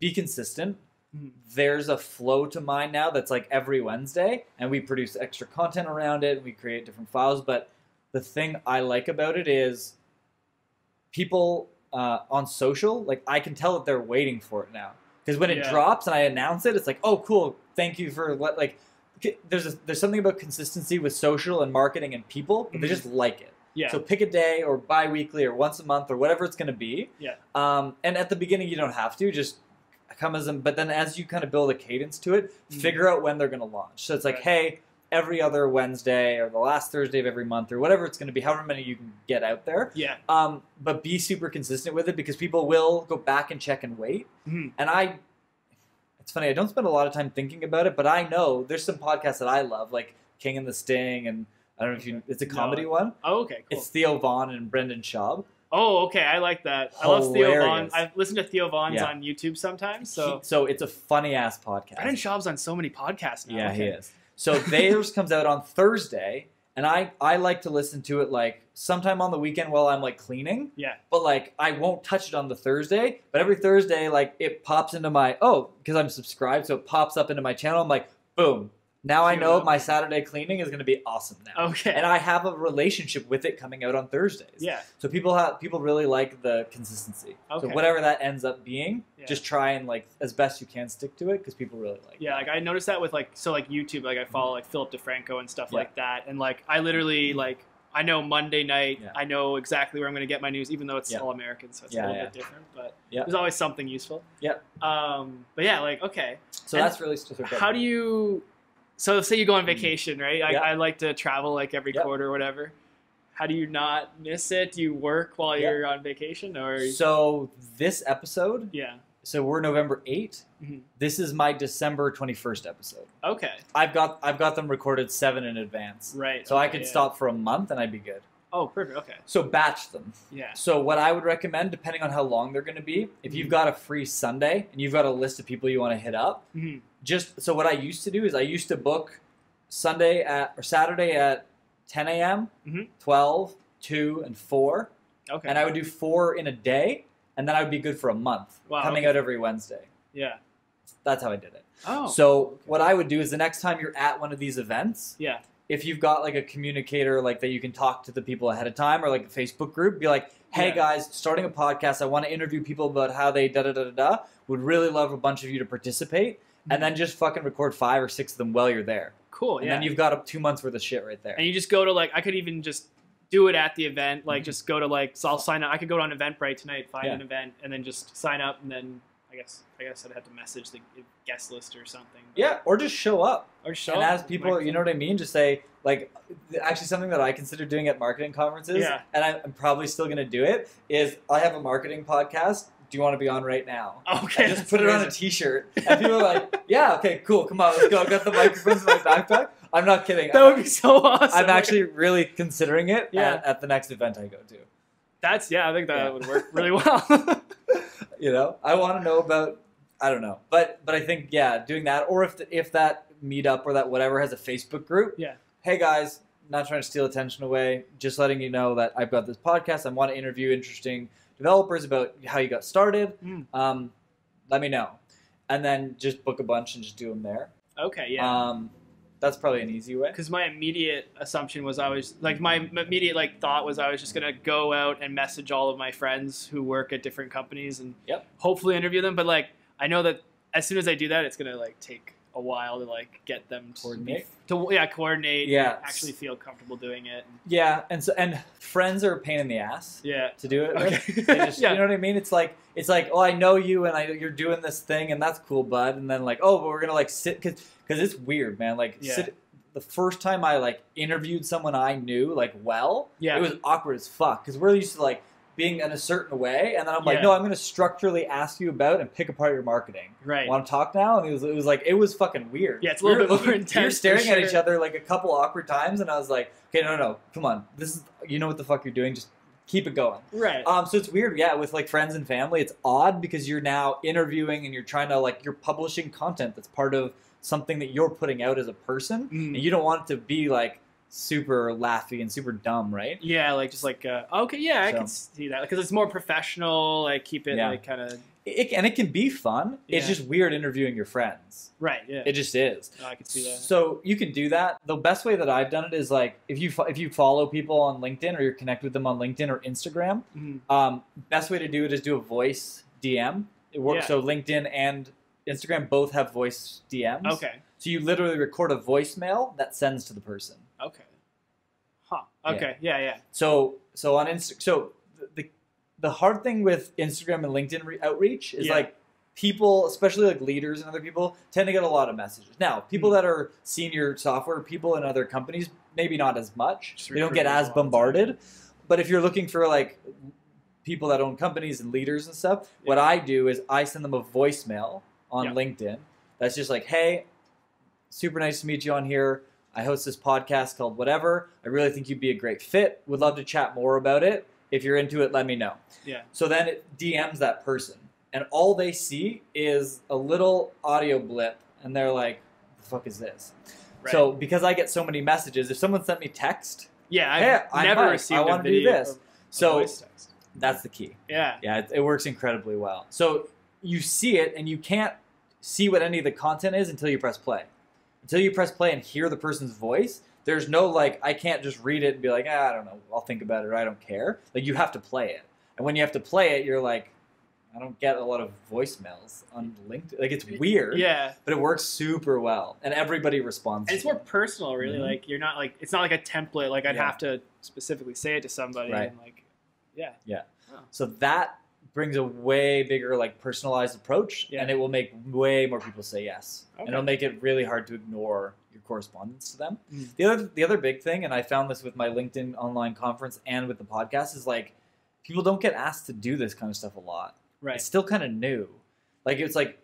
be consistent. Mhm. There's a flow to mine now that's like every Wednesday, and we produce extra content around it. And we create different files, but the thing I like about it is people uh, on social, like I can tell that they're waiting for it now. Because when it Yeah. drops and I announce it, it's like, oh, cool, thank you for what like. There's a, there's something about consistency with social and marketing and people, but they Mhm. just like it. Yeah. So pick a day or bi-weekly or once a month or whatever it's going to be. Yeah. Um, and at the beginning, you don't have to just come as a, but then as you kind of build a cadence to it, Mhm. figure out when they're going to launch. So it's like, Right. hey, every other Wednesday or the last Thursday of every month or whatever it's going to be, however many you can get out there. yeah. Um, but be super consistent with it because people will go back and check and wait. Mhm. And I, it's funny, I don't spend a lot of time thinking about it, but I know there's some podcasts that I love, like King and the Sting, and I don't know if you, it's a No. comedy one. Oh, okay. Cool. It's Theo Von and Brendan Schaub. oh, okay. I like that. I love Theo Von. I've listened to Theo Von's Yeah. on YouTube sometimes. So He- so it's a funny ass podcast. Brendan Schaub's on so many podcasts now. yeah, okay. he is. So theirs comes out on Thursday, and I I like to listen to it like sometime on the weekend while I'm like cleaning. Yeah. But like I won't touch it on the Thursday, but every Thursday like it pops into my oh because I'm subscribed, so it pops up into my channel. I'm like boom. Now I know my Saturday cleaning is going to be awesome now. Okay. And I have a relationship with it coming out on Thursdays. yeah. So people have people really like the consistency. Okay. So whatever that ends up being, Yeah. just try and like as best you can stick to it because people really like. Yeah, like I noticed that with like so like YouTube, like I follow like Philip DeFranco and stuff Yeah. like that, and like I literally like I know Monday night, Yeah. I know exactly where I'm going to get my news, even though it's Yeah. all American, so it's Yeah, a little bit different. But Yeah. there's always something useful. Yeah. Um, but yeah, like okay, So And that's really just how do you? So say you go on vacation, right? I. Yeah. I like to travel like every quarter or whatever. How do you not miss it? Do you work while Yeah. you're on vacation, or So this episode, yeah? so we're November 8th. Mhm. This is my December 21st episode. Okay, I've got I've got them recorded 7 in advance. right. So I could stop for a month and I'd be good. Oh, perfect. Okay, So batch them. yeah. So what I would recommend depending on how long they're going to be, if you've got a free Sunday and you've got a list of people you want to hit up, Mhm. just so what I used to do is I used to book Sunday at or Saturday at 10 a.m., Mhm. 12, 2, and 4. Okay. And I would do four in a day, and then I would be good for a month, Wow, coming okay. out every Wednesday. yeah. That's how I did it. Oh. So what I would do is the next time you're at one of these events, yeah. If you've got like a communicator like that you can talk to the people ahead of time or like a Facebook group, be like, hey Yeah. guys, starting a podcast, I want to interview people about how they da da da da da. Would really love a bunch of you to participate, and then just fucking record five or six of them while you're there, cool. and yeah. then you've got up two months worth of shit right there. and you just go to like I could even just do it at the event. Like Mhm. just go to like so I'll sign up. I could go on Eventbrite tonight, find Yeah. an event, and then just sign up, and then I guess I guess I'd have to message the guest list or something. Yeah, or just show up or show and up as with people, you know what I mean. Just say like, actually, something that I consider doing at marketing conferences, Yeah. and I- I'm probably still going to do it. Is I have a marketing podcast. Do you want to be on right now? Okay, and just put it on a. T-shirt, and people are like, "Yeah, okay, cool, come on, let's go." I've got the microphones in my backpack. I'm not kidding. That would be so awesome. I'm actually really considering it Yeah. at, at the next event I go to. That's yeah. I think that Yeah. would work really well. You know, I want to know about. I don't know, but but I think yeah, doing that, or if the, if that meetup or that whatever has a Facebook group. Yeah. Hey guys, not trying to steal attention away, just letting you know that I've got this podcast. I want to interview interesting developers about how you got started. Mm. Um, let me know, and then just book a bunch and just do them there. okay, yeah. Um, that's probably an easy way. because my immediate assumption was I was like my immediate like thought was I was just gonna go out and message all of my friends who work at different companies and Yep. hopefully interview them. But like I know that as soon as I do that, it's gonna like take a while to like get them to Coordinate? to yeah coordinate Yeah. actually feel comfortable doing it. Yeah, and so and friends are a pain in the ass Yeah. to do it. Okay. Just, yeah. You know what I mean? It's like it's like, oh, I know you, and I you're doing this thing, and that's cool, bud. And then like, oh, but we're gonna like sit because because it's weird, man. Like Yeah. sit. The first time I like interviewed someone I knew like well, Yeah. it was awkward as fuck because we're used to like being in a certain way, and then I'm like, Yeah. no, I'm gonna structurally ask you about and pick apart your marketing. right. Want to talk now? And it was it was like it was fucking weird. Yeah, it's a We little were bit more intense. We were for staring at each other like a couple awkward times, and I was like, okay, no, no, no, come on, this is you know what the fuck you're doing, just keep it going. Right. Um, so it's weird, yeah, with like friends and family, it's odd because you're now interviewing and you're trying to like you're publishing content that's part of something that you're putting out as a person, Mm. and you don't want it to be like super laughy and super dumb, right? yeah, like just like uh, okay, yeah, I can see that because it's more professional. Like keep it Yeah. like kind of It, and it can be fun. It's just weird interviewing your friends. right. Yeah, It just is. No, I can see that. So you can do that. The best way that I've done it is like if you if you follow people on LinkedIn or you're connected with them on LinkedIn or Instagram. Mhm. Um, best way to do it is do a voice DM. It works. Yeah. So LinkedIn and Instagram both have voice DMs. Okay. So you literally record a voicemail that sends to the person. Okay. Huh. Okay. Yeah. Yeah. So so on Insta, so the the hard thing with Instagram and LinkedIn re- outreach is Yeah. like people, especially like leaders and other people, tend to get a lot of messages. Now, people Hmm. that are senior software people in other companies, maybe not as much. Just They don't get as all the time. bombarded. But if you're looking for like people that own companies and leaders and stuff, what I do is I send them a voicemail on. LinkedIn that's just like, hey, super nice to meet you on here. I host this podcast called Whatever. I really think you'd be a great fit. Would love to chat more about it. If you're into it, let me know. Yeah. So then it DMs that person, and all they see is a little audio blip, and they're like, "The fuck is this?" Right. So because I get so many messages, if someone sent me text, yeah, I've Hey, never Mike. received I a wanna do this. of- so that's the key. Yeah. Yeah, it, it works incredibly well. So you see it, and you can't see what any of the content is until you press play. Until you press play and hear the person's voice, there's no like, I can't just read it and be like, ah, I don't know, I'll think about it, I don't care. Like you have to play it, and when you have to play it, you're like, I don't get a lot of voicemails on LinkedIn. Like it's weird, Yeah. but it works super well, and everybody responds. And it's more it. personal, really. Mhm. Like you're not like it's not like a template. Like I'd Yeah. have to specifically say it to somebody. Right. And like, yeah. Yeah. So that brings a way bigger, like personalized approach, Yeah. and it will make way more people say yes, and it'll make it really hard to ignore your correspondence to them. Mm. The other, the other big thing, and I found this with my LinkedIn online conference and with the podcast, is like people don't get asked to do this kind of stuff a lot. Right. It's still kind of new. Like it's like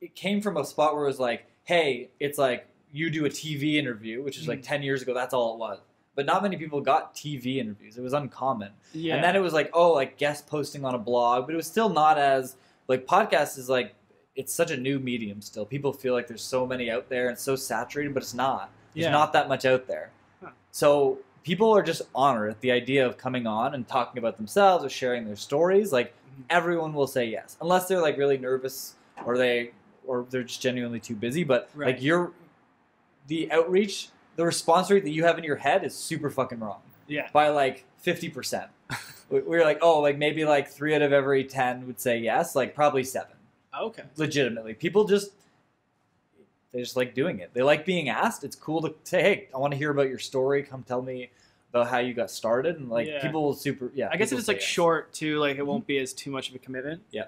it came from a spot where it was like, hey, it's like you do a TV interview, which is like Mhm. ten years ago. That's all it was. But not many people got TV interviews. It was uncommon. Yeah. And then it was like, oh, like guest posting on a blog, but it was still not as like podcast is like it's such a new medium still. People feel like there's so many out there and so saturated, but it's not. There's Yeah. not that much out there. Huh. So people are just honored at the idea of coming on and talking about themselves or sharing their stories. Like Mhm. everyone will say yes, unless they're like really nervous or they or they're just genuinely too busy. But Right. like you're the outreach, the response rate that you have in your head is super fucking wrong yeah. by like fifty percent. we we were like, oh, like maybe like three out of every ten would say yes, like probably seven. Okay. Legitimately, people just they just like doing it. They like being asked. It's cool to say, hey, I want to hear about your story. Come tell me about how you got started, and like Yeah. people will super yeah. I guess if it's like yes. short too, like it mm-hmm. won't be as too much of a commitment. Yeah.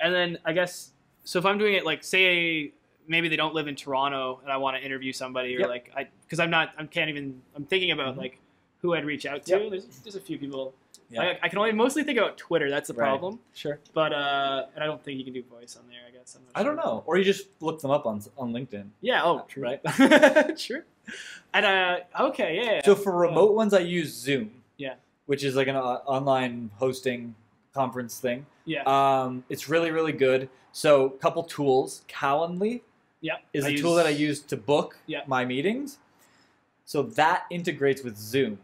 And then I guess so if I'm doing it like say maybe they don't live in Toronto and I want to interview somebody or Yep. like I because I'm not I can't even I'm thinking about Mhm. like who I'd reach out to. Yep. There's there's a few people. Yeah. I, I can only mostly think about Twitter. That's the Right. problem. Sure. But uh, and I don't think you can do voice on there. I guess I don't know. Or you just look them up on on LinkedIn. Yeah. Oh, true. Right. sure. And uh, okay, yeah. yeah. So for remote ones, I use Zoom. Yeah. Which is like an uh, online hosting conference thing. yeah, Um, it's really really good. So couple tools. Calendly yeah. is I a tool that I use- use to book Yeah. my meetings. So that integrates with Zoom.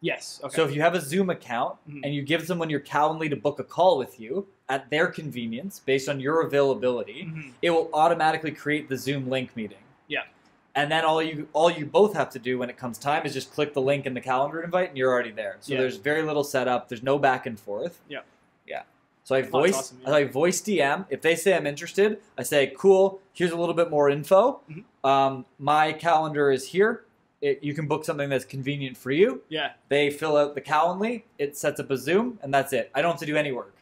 Yes. Okay. So if you have a Zoom account Mhm. and you give someone your Calendly to book a call with you at their convenience based on your availability, Mhm. it will automatically create the Zoom link meeting. Yeah. And then all you all you both have to do when it comes time is just click the link in the calendar invite and you're already there. So Yeah. there's very little setup. There's no back and forth. Yeah. Yeah. So I voice awesome, yeah. I voice DM. If they say I'm interested, I say, cool, here's a little bit more info. Mhm. Um, my calendar is here. It, you can book something that's convenient for you. yeah. They fill out the Calendly, it sets up a Zoom, and that's it. I don't have to do any work.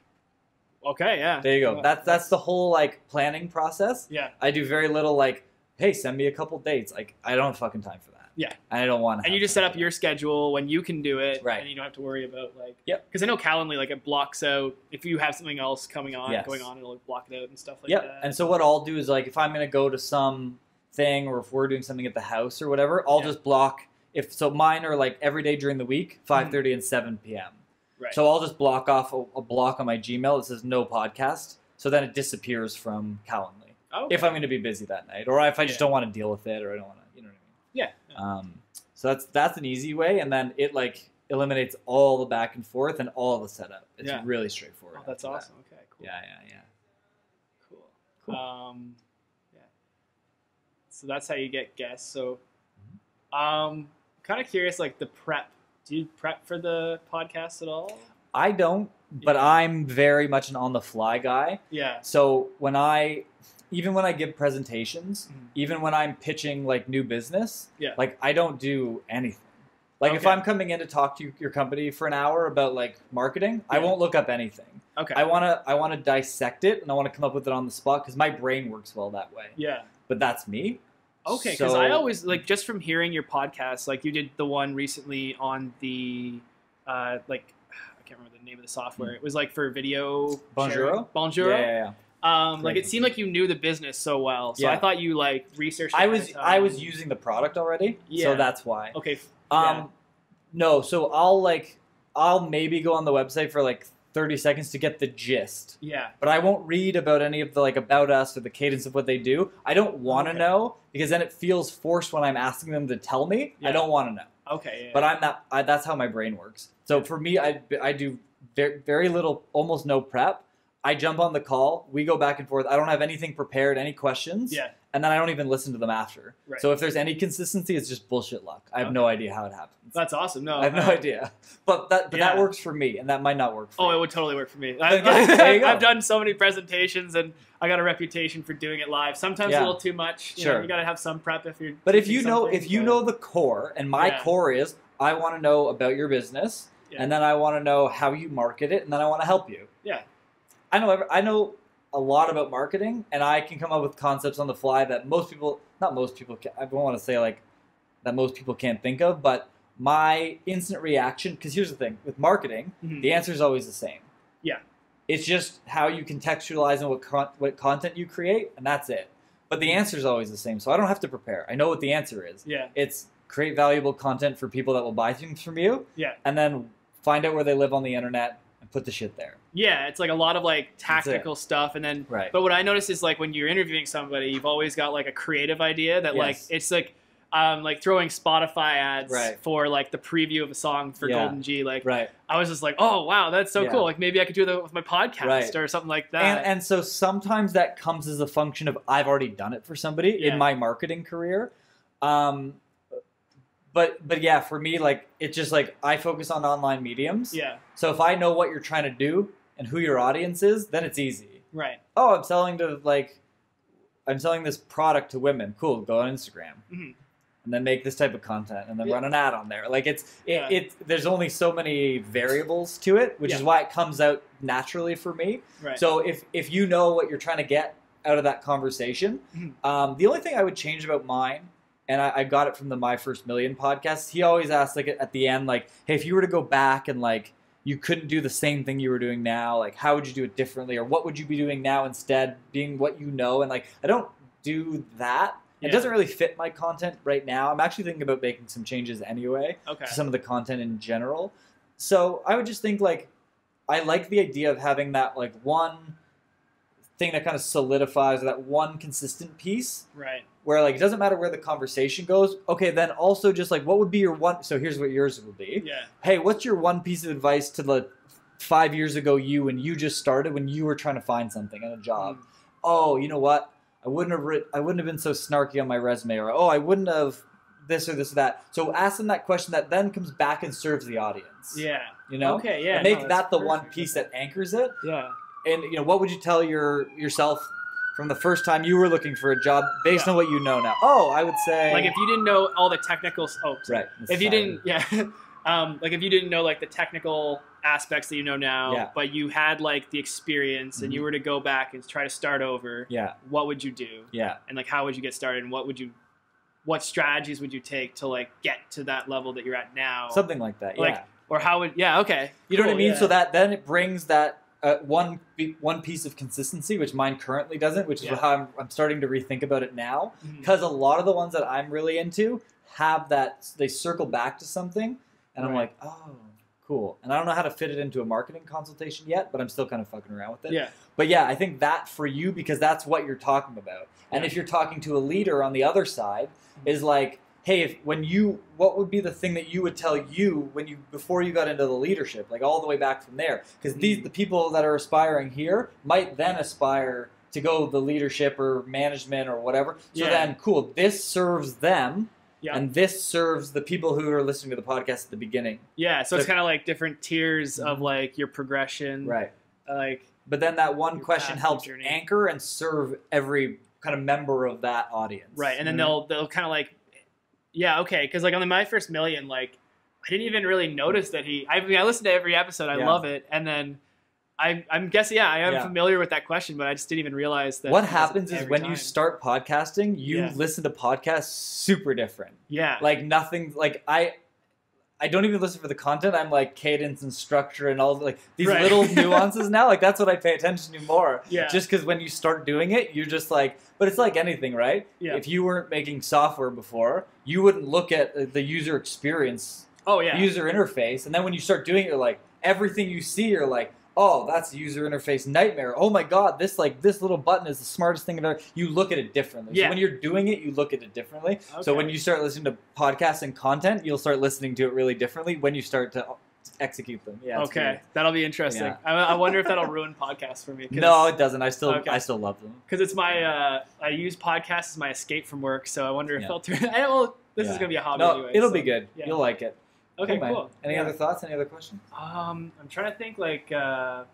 Okay. Yeah. There you go. Yeah. That's that's the whole like planning process. Yeah. I do very little like, hey, send me a couple dates. Like I don't have fucking time for that. Yeah. And I don't want to. and you just set up your schedule when you can do it, Right. And you don't have to worry about like, Yep. Because I know Calendly, like it blocks out if you have something else coming on, Yes. going on, it'll block it out and stuff like Yep. that. And so what I'll do is like if I'm gonna go to some thing or if we're doing something at the house or whatever, I'll Yeah. just block. If so, mine are like every day during the week, five thirty and seven p.m. Mm-hmm. right. So I'll just block off a, a block on my Gmail that says no podcast. So then it disappears from Calendly. okay. If I'm going to be busy that night, or if I just Yeah. don't want to deal with it, or I don't want to, you know what yeah. I mean. Um, so that's that's an easy way, and then it like eliminates all the back and forth and all the setup. It's Yeah. really straightforward. Oh, that's after that. awesome. Okay. Cool. Yeah, yeah, yeah. Cool. Cool. Um, yeah. So that's how you get guests. So, Mm-hmm. um, kind of curious, like the prep. Do you prep for the podcast at all? I don't, but Yeah. I'm very much an on the fly guy. Yeah. So when I, even when I give presentations, Mhm. even when I'm pitching like new business, Yeah. like I don't do anything. Like if I'm coming in to talk to your company for an hour about like marketing, I won't look up anything. Okay. I want to I want to dissect it and I want to come up with it on the spot because my brain works well that way. yeah. But that's me. Okay, because I always like just from hearing your podcast, like you did the one recently on the, uh, like I can't remember the name of the software. It was like for video. Hmm. Bonjoro? Bonjoro. Yeah, yeah, yeah. Um, like it seemed like you knew the business so well, so I thought you like researched. I was I was using the product already, Yeah. so that's why. Okay. Um, yeah. no, so I'll like I'll maybe go on the website for like thirty seconds to get the gist, Yeah. but I won't read about any of the like about us or the cadence of what they do. I don't want to Okay. know because then it feels forced when I'm asking them to tell me. Yeah. I don't want to know, Okay. Yeah. but I'm not. I, that's how my brain works. So for me, I I do very, very little, almost no prep. I jump on the call. We go back and forth. I don't have anything prepared, any questions. Yeah. And then I don't even listen to them after. Right. So if there's any consistency, it's just bullshit luck. I have no idea how it happens. That's awesome. No, I have no I- idea. But that but that works for me, and that might not work for Oh, you. it would totally work for me. I, you go. There you go. I've done so many presentations, and I got a reputation for doing it live. Sometimes Yeah. a little too much. You Sure. know, you got to have some prep if you're. But if you know if you but- know the core, and my Yeah. core is I want to know about your business, Yeah. and then I want to know how you market it, and then I want to help you. Yeah. I know I know a lot about marketing, and I can come up with concepts on the fly that most people, not most people, can, I don't want to say like that most people can't think of, but my instant reaction. Because here's the thing with marketing, Mhm. the answer is always the same. Yeah. It's just how you contextualize and what con- what content you create, and that's it. But the answer is always the same, so I don't have to prepare. I know what the answer is. Yeah. It's create valuable content for people that will buy things from you, Yeah. and then find out where they live on the internet and put the shit there. Yeah, it's like a lot of like tactical stuff, and then. Right. But what I notice is like when you're interviewing somebody, you've always got like a creative idea that like it's like. Um, like throwing Spotify ads Right. for like the preview of a song for Yeah. Golden G. Like right. I was just like, oh wow, that's so Yeah. cool. Like maybe I could do that with my podcast Right. or something like that. And, and so sometimes that comes as a function of I've already done it for somebody Yeah. in my marketing career. Um, but but yeah, for me, like it's just like I focus on online mediums. Yeah. So if I know what you're trying to do and who your audience is, then it's easy. Right. Oh, I'm selling to like, I'm selling this product to women. Cool. Go on Instagram. Mhm. And then make this type of content, and then Yeah. run an ad on there. Like it's it, Yeah. it. There's only so many variables to it, which is why it comes out naturally for me. Right. So if if you know what you're trying to get out of that conversation, Mhm. um, the only thing I would change about mine, and I, I got it from the My First Million podcast. He always asks like at the end, like, "Hey, if you were to go back and like you couldn't do the same thing you were doing now, like how would you do it differently, or what would you be doing now instead, being what you know?" And like I don't do that. It doesn't really fit my content right now. I'm actually thinking about making some changes anyway okay. to some of the content in general. So I would just think like I like the idea of having that like one thing that kind of solidifies that one consistent piece Right. Where like it doesn't matter where the conversation goes. Okay, then also just like what would be your one so here's what yours would be. Yeah. Hey, what's your one piece of advice to the 5 years ago you when you just started when you were trying to find something and a job? Mm. oh, you know what? I wouldn't have writ- I wouldn't have been so snarky on my resume, or oh, I wouldn't have this or this or that. So ask them that question that then comes back and serves the audience. Yeah. you know, Okay. Yeah. and make no, that the one piece that anchors it. Yeah. And you know, what would you tell your yourself from the first time you were looking for a job based Yeah. on what you know now? Oh, I would say Like if you didn't know all the technical. Oh, sorry. right. if you didn't yeah um, like if you didn't know like the technical aspects that you know now Yeah. but you had like the experience and Mhm. you were to go back and try to start over yeah, what would you do yeah, and like how would you get started and what would you what strategies would you take to like get to that level that you're at now something like that. Yeah. Like, yeah, or how would yeah okay you know what I mean. yeah. So that then it brings that. Uh, one one piece of consistency, which mine currently doesn't, which is Yeah. how I'm, I'm starting to rethink about it now. Because a lot of the ones that I'm really into have that they circle back to something, and I'm like, oh, cool. And I don't know how to fit it into a marketing consultation yet, but I'm still kind of fucking around with it. yeah But yeah, I think that for you because that's what you're talking about. And Yeah. if you're talking to a leader on the other side, is like, hey, if when you, what would be the thing that you would tell you when you before you got into the leadership, like all the way back from there? Because these the people that are aspiring here might then aspire to go the leadership or management or whatever. So Yeah. then, cool. This serves them, Yeah. and this serves the people who are listening to the podcast at the beginning, yeah so it's kind of like different tiers of Mhm. like your progression right? like But then that one question helps journey. anchor and serve every kind of member of that audience. Right, and then Mhm. they'll they'll kind of like, yeah, okay, because like on the my first million, like I didn't even really notice that he. I mean, I listened to every episode, I Yeah. love it, and then I, I'm guessing, yeah, I am Yeah. familiar with that question, but I just didn't even realize that. what happens is when time. you start podcasting, you Yeah. listen to podcasts super different. yeah, Like nothing. Like I, I don't even listen for the content. I'm like cadence and structure and all like these Right. little nuances now. Like that's what I pay attention to more. yeah, Just because when you start doing it, you're just like. But it's like anything, right? yeah. If you weren't making software before, you wouldn't look at uh, the user experience oh yeah, user interface. And then when you start doing it, you're like, everything you see, you're like, oh, that's user interface nightmare. Oh my god, this like this little button is the smartest thing ever. You look at it differently. Yeah. So when you're doing it, you look at it differently. So when you start listening to podcasts and content, you'll start listening to it really differently when you start to execute them. Yeah. okay, weird. that'll be interesting. Yeah. I, I wonder if that'll ruin podcasts for me. No, it doesn't. I still Okay. I still love them. because it's my uh, I use podcasts as my escape from work, so I wonder if Yeah. they'll turn. I, well, this Yeah. is gonna be a hobby No, anyway. it'll so- be good. You'll like it. Okay, man. cool. Any Yeah. other thoughts? Any other questions? Um, I'm trying to think like. Uh,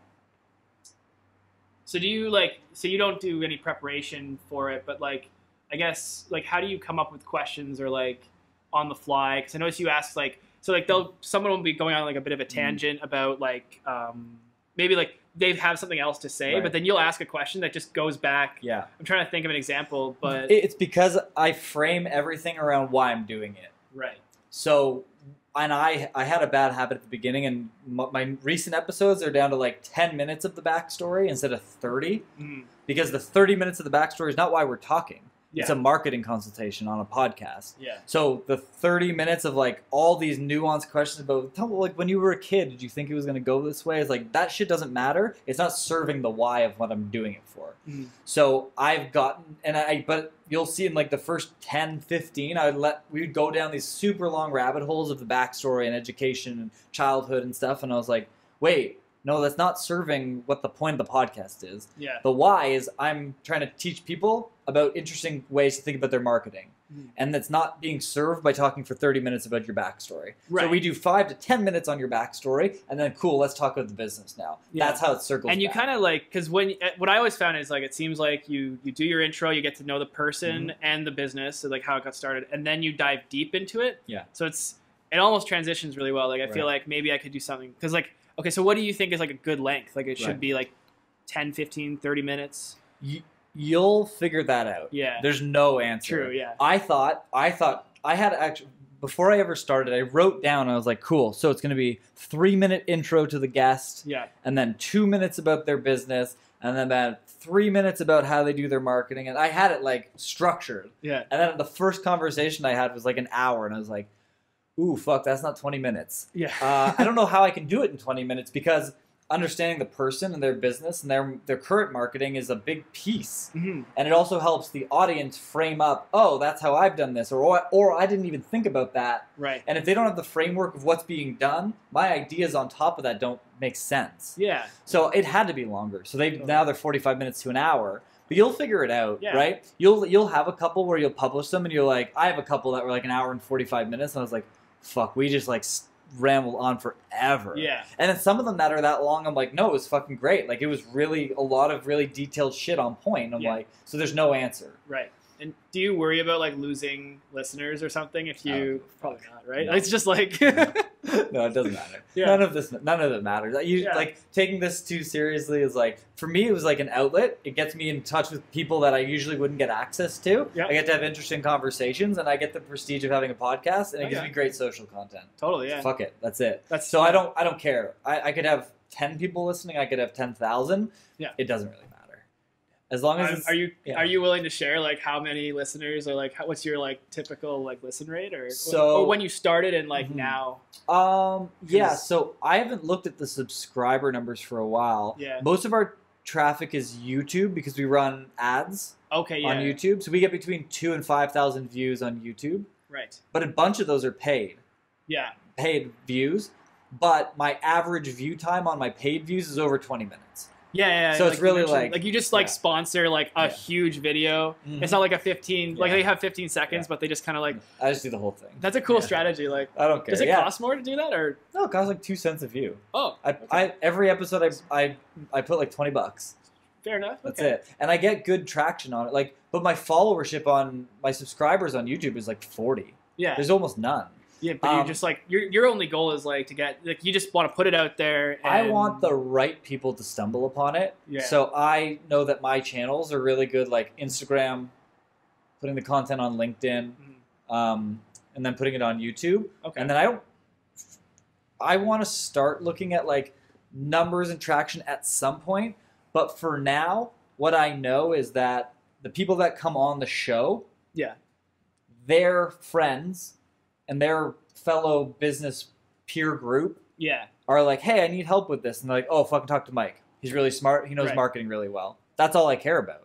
so do you like? So you don't do any preparation for it, but like, I guess like, how do you come up with questions or like on the fly? Because I notice you ask like, so like they'll someone will be going on like a bit of a Mm-hmm. tangent about like um, maybe like they have something else to say, Right. but then you'll ask a question that just goes back. Yeah. I'm trying to think of an example, but It's because I frame everything around why I'm doing it. right, So, and I I had a bad habit at the beginning, and my recent episodes are down to like ten minutes of the backstory instead of thirty, Mm, because the thirty minutes of the backstory is not why we're talking. It's a marketing consultation on a podcast. yeah, So the thirty minutes of like all these nuanced questions about like when you were a kid, did you think it was going to go this way? It's like that shit doesn't matter. It's not serving the why of what I'm doing it for. Mm. So I've gotten and I but you'll see in like the first 10, 15, I would let we would go down these super long rabbit holes of the backstory and education and childhood and stuff and I was like, wait, no, that's not serving what the point of the podcast is. Yeah. The why is I'm trying to teach people about interesting ways to think about their marketing. Mhm. And that's not being served by talking for 30 minutes about your backstory. Right. So we do five to 10 minutes on your backstory, and then cool, let's talk about the business now. Yeah. That's how it circles. and you kind of like because when uh, what I always found is like it seems like you you do your intro, you get to know the person Mm-hmm. and the business, so like how it got started, and then you dive deep into it. Yeah. So it's it almost transitions really well. Like I feel like maybe I could do something because like okay, so what do you think is like a good length? Like it should Right. be like 10, 15, 30 minutes. You, you'll figure that out. Yeah. There's no answer. True. Yeah. I thought I thought I had actually before I ever started, I wrote down I was like, cool. So it's going to be three minute intro to the guest, Yeah. and then two minutes about their business, and then about three minutes about how they do their marketing. And I had it like structured. Yeah. And then the first conversation I had was like an hour, and I was like, ooh, fuck, that's not 20 minutes. Yeah. Uh, I don't know how I can do it in 20 minutes because understanding the person and their business and their their current marketing is a big piece Mhm. and it also helps the audience frame up oh that's how i've done this or or, or i didn't even think about that Right. and if they don't have the framework of what's being done my ideas on top of that don't make sense Yeah. so it had to be longer so they now they're 45 minutes to an hour but you'll figure it out Yeah. right you'll you'll have a couple where you'll publish them and you're like i have a couple that were like an hour and 45 minutes and i was like fuck we just like rambled on forever Yeah. and then some of them that are that long, I'm like, no, it was fucking great. Like it was really a lot of really detailed shit on point. And I'm Yeah. like, so there's no answer. Right. And do you worry about like losing listeners or something if you a probably not, right? No. It's just like no, it doesn't matter. Yeah. None of this, none of it matters. You Yeah. like taking this too seriously is like for me, it was like an outlet. It gets me in touch with people that I usually wouldn't get access to. I get to have interesting conversations, and I get the prestige of having a podcast, and it Oh, gives yeah. me great social content. totally, yeah. Fuck it, that's it. That's So I don't, I don't care. I, I could have ten people listening. I could have ten thousand. Yeah. it doesn't really matter. As long as Um, are you yeah. are you willing to share like how many listeners or like how, what's your like typical like listen rate or So- or when you started and like Mhm. now Um. yeah So I haven't looked at the subscriber numbers for a while. Yeah. Most of our traffic is YouTube because we run ads okay yeah on YouTube. So we get between two and five thousand views on YouTube, right but a bunch of those are paid, yeah paid views. But my average view time on my paid views is over twenty minutes. Yeah yeah So like it's really like- like you just like yeah. sponsor like a Yeah. huge video Mhm. it's not like a 15 like they have 15 seconds Yeah. but they just kind of like I just do the whole thing. that's a cool Yeah. strategy like I don't care. does it yeah. cost more to do that or No, it costs like two cents a view. oh I, Okay. I every episode I, I I put like twenty bucks. fair enough That's okay. it. And I get good traction on it. Like, but my followership on my subscribers on YouTube is like forty. yeah There's almost none. Yeah but you um, just like your your only goal is like to get like you just want to put it out there I want the right people to stumble upon it. Yeah. So I know that my channels are really good, like Instagram, putting the content on LinkedIn, Mhm. um, and then putting it on YouTube. okay And then I don't. I want to start looking at like numbers and traction at some point, but for now, what I know is that the people that come on the show, Yeah. their friends and their fellow business peer group yeah are like, "Hey, I need help with this," and they're like, "Oh, fucking talk to Mike. He's really smart. He knows Right. marketing really well." That's all I care about.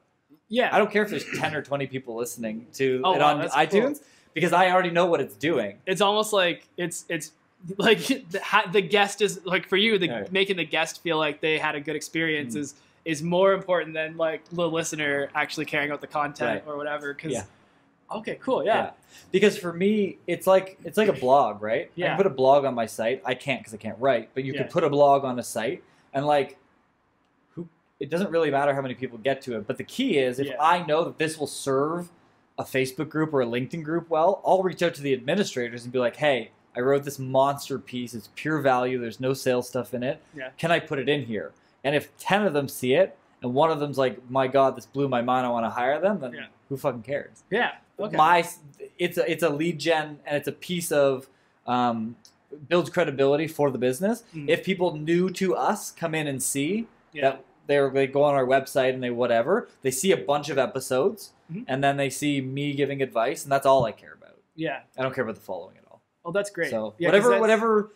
yeah I don't care if there's ten or twenty people listening to Oh, it wow, on iTunes because I already know what it's doing. it's almost like it's it's like the, the guest is like for you the Right. making the guest feel like they had a good experience Mhm. is is more important than like the listener actually caring about the content Right. or whatever because Yeah. Okay cool yeah. Because for me, it's like it's like a blog, right? Yeah. I Yeah. can put a blog on my site. I can't because I can't write, but you Yeah. could put a blog on a site, and like, who? It doesn't really matter how many people get to it. But the key is, if Yeah. I know that this will serve a Facebook group or a LinkedIn group well, I'll reach out to the administrators and be like, "Hey, I wrote this monster piece. It's pure value. There's no sales stuff in it. Yeah. Can I put it in here?" And if ten of them see it, and one of them's like, "My God, this blew my mind. I want to hire them," then Yeah. who fucking cares? yeah okay my it's a it's a lead gen and it's a piece of um, builds credibility for the business. Mm. If people new to us come in and see yeah that they're they go on our website and they whatever they see a bunch of episodes Mhm. and then they see me giving advice and that's all I care about. yeah I don't care about the following at all. oh that's great So Yeah, whatever whatever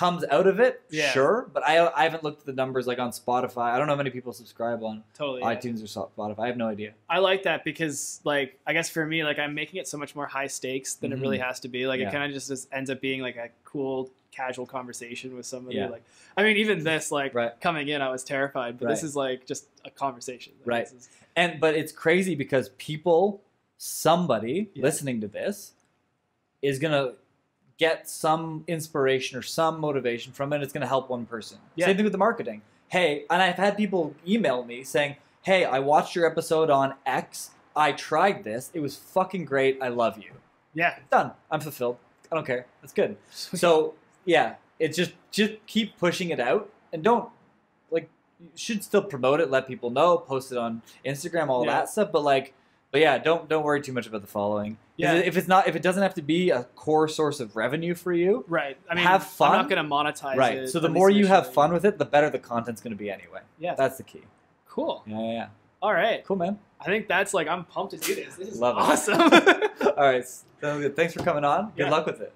comes out of it, Yeah. sure. But I I haven't looked at the numbers like on Spotify. I don't know how many people subscribe on totally yeah. iTunes or Spotify. I have no idea. I like that because, like, I guess for me, like, I'm making it so much more high stakes than it really Mhm. has to be. Like, Yeah. it kind of just, just ends up being like a cool casual conversation with somebody. Yeah. Like, I mean, even this, like Right. coming in, I was terrified, but this is like just a conversation. Like, Right. is- And but it's crazy because people, somebody Yeah. listening to this, is gonna get some inspiration or some motivation from it. It's gonna help one person. Yeah. Same thing with the marketing. Hey, and I've had people email me saying, "Hey, I watched your episode on X. I tried this. It was fucking great. I love you." yeah. Done. I'm fulfilled. I don't care. That's good. So yeah, it's just just keep pushing it out and don't like you should still promote it, let people know, post it on Instagram, all Yeah. that stuff. But like, but yeah, don't don't worry too much about the following. Yeah. If, it- it's not if it doesn't have to be a core source of revenue for you, Right. I mean, Have fun. I'm not going to monetize right? it. So the more you have fun with it, the better the content's going to be anyway. Yeah. That's the key. cool. Yeah, yeah, yeah. All right. Cool, man. I think that's like I'm pumped to do this. This is Love awesome. All right. So good. Thanks for coming on. Good Yeah. luck with it.